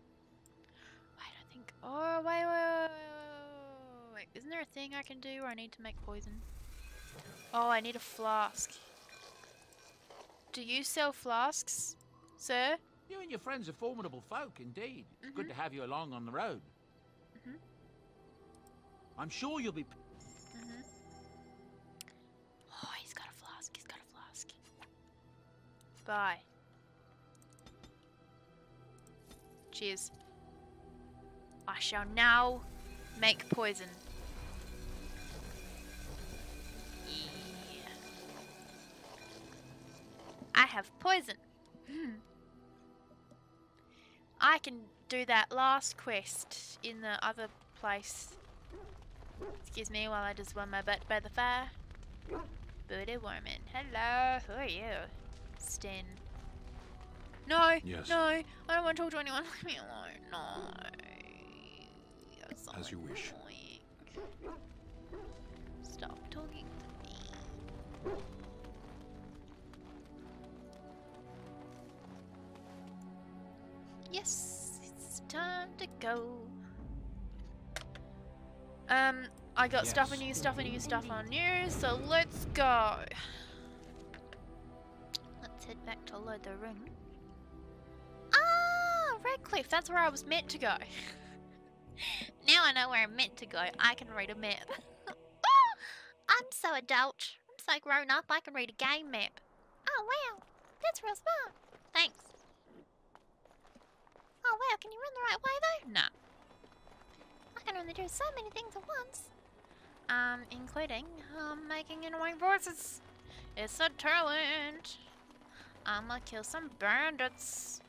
I don't think. Oh, wait, wait, wait, wait, wait. Isn't there a thing I can do where I need to make poison? Oh, I need a flask. Do you sell flasks, sir? You and your friends are formidable folk, indeed. It's good Mhm. to have you along on the road. Mhm. I'm sure you'll be. Mm-hmm. Oh, he's got a flask. He's got a flask. Bye. Cheers. I shall now make poison. Yeah. I have poison. Hmm. I can do that last quest in the other place. Excuse me while I just warm my butt by the fire. Booty woman. Hello, who are you? Sten. No, Yes. no, I don't want to talk to anyone. *laughs* Leave me alone. No. As you wish. Stop talking to me. Yes, it's time to go. Um, I got stuff on Yes. you, stuff on you, stuff on you, so let's go. Let's head back to Lothering. Ah, Redcliffe, that's where I was meant to go. *laughs* now I know where I'm meant to go. I can read a map. *laughs* oh, I'm so adult. I'm so grown up, I can read a game map. Oh, wow. That's real smart. Thanks. Oh, wow, can you run the right way, though? No. I can only do so many things at once. Um, including, um, making annoying voices. It's a talent. I'ma kill some bandits.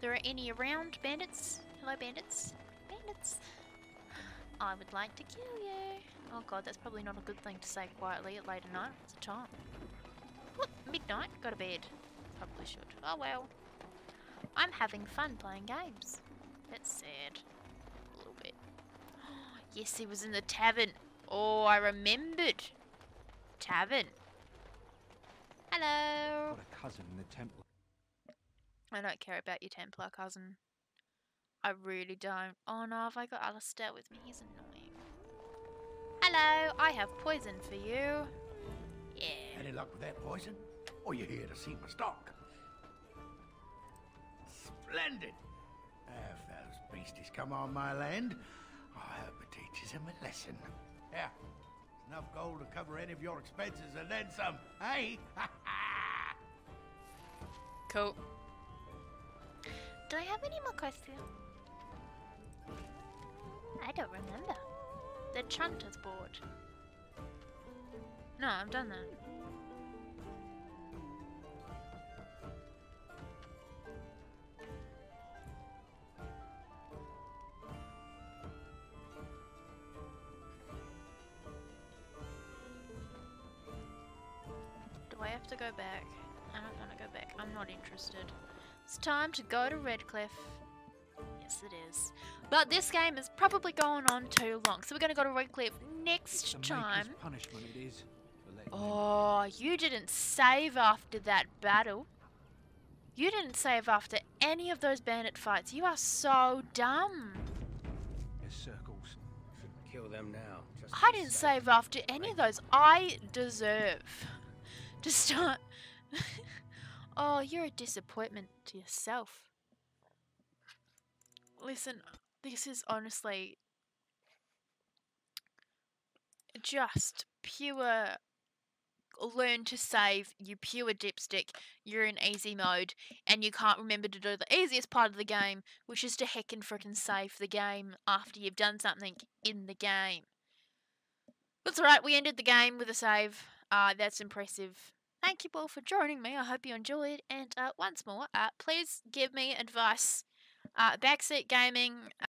There are any around bandits? Hello, bandits? Bandits. I would like to kill you. Oh god, that's probably not a good thing to say quietly at late at night. It's a time? What? Midnight? Go to bed. Probably should. Oh well. I'm having fun playing games. That's sad. A little bit. *gasps* yes, he was in the tavern. Oh, I remembered. Tavern. Hello. Got a cousin in the temple. I don't care about your Templar cousin. I really don't. Oh no, have I got Alistair with me? He's annoying. Hello, I have poison for you. Yeah. Any luck with that poison? Or you here to see my stock? Splendid! If those beasties come on my land, I hope it teaches them a lesson. Yeah, enough gold to cover any of your expenses and then some, hey? *laughs* Cool. Do I have any more questions? I don't remember. The Chanter's board. No, I've done that. Do I have to go back? I don't want to go back. I'm not interested. It's time to go to Redcliffe. Yes, it is. But this game is probably going on too long, so we're going to go to Redcliffe next time. Maker's punishment it is. for letting them Oh, you didn't save after that battle. You didn't save after any of those bandit fights. You are so dumb. There's circles. Should kill them now. Just I didn't save after any of those. I deserve to start. *laughs* oh, you're a disappointment to yourself. Listen, this is honestly just pure learn to save, you pure dipstick, you're in easy mode, and you can't remember to do the easiest part of the game, which is to heck and frickin' save the game after you've done something in the game. That's alright, we ended the game with a save. Uh, that's impressive. Thank you all for joining me. I hope you enjoyed. And uh, once more, uh, please give me advice. Uh, backseat gaming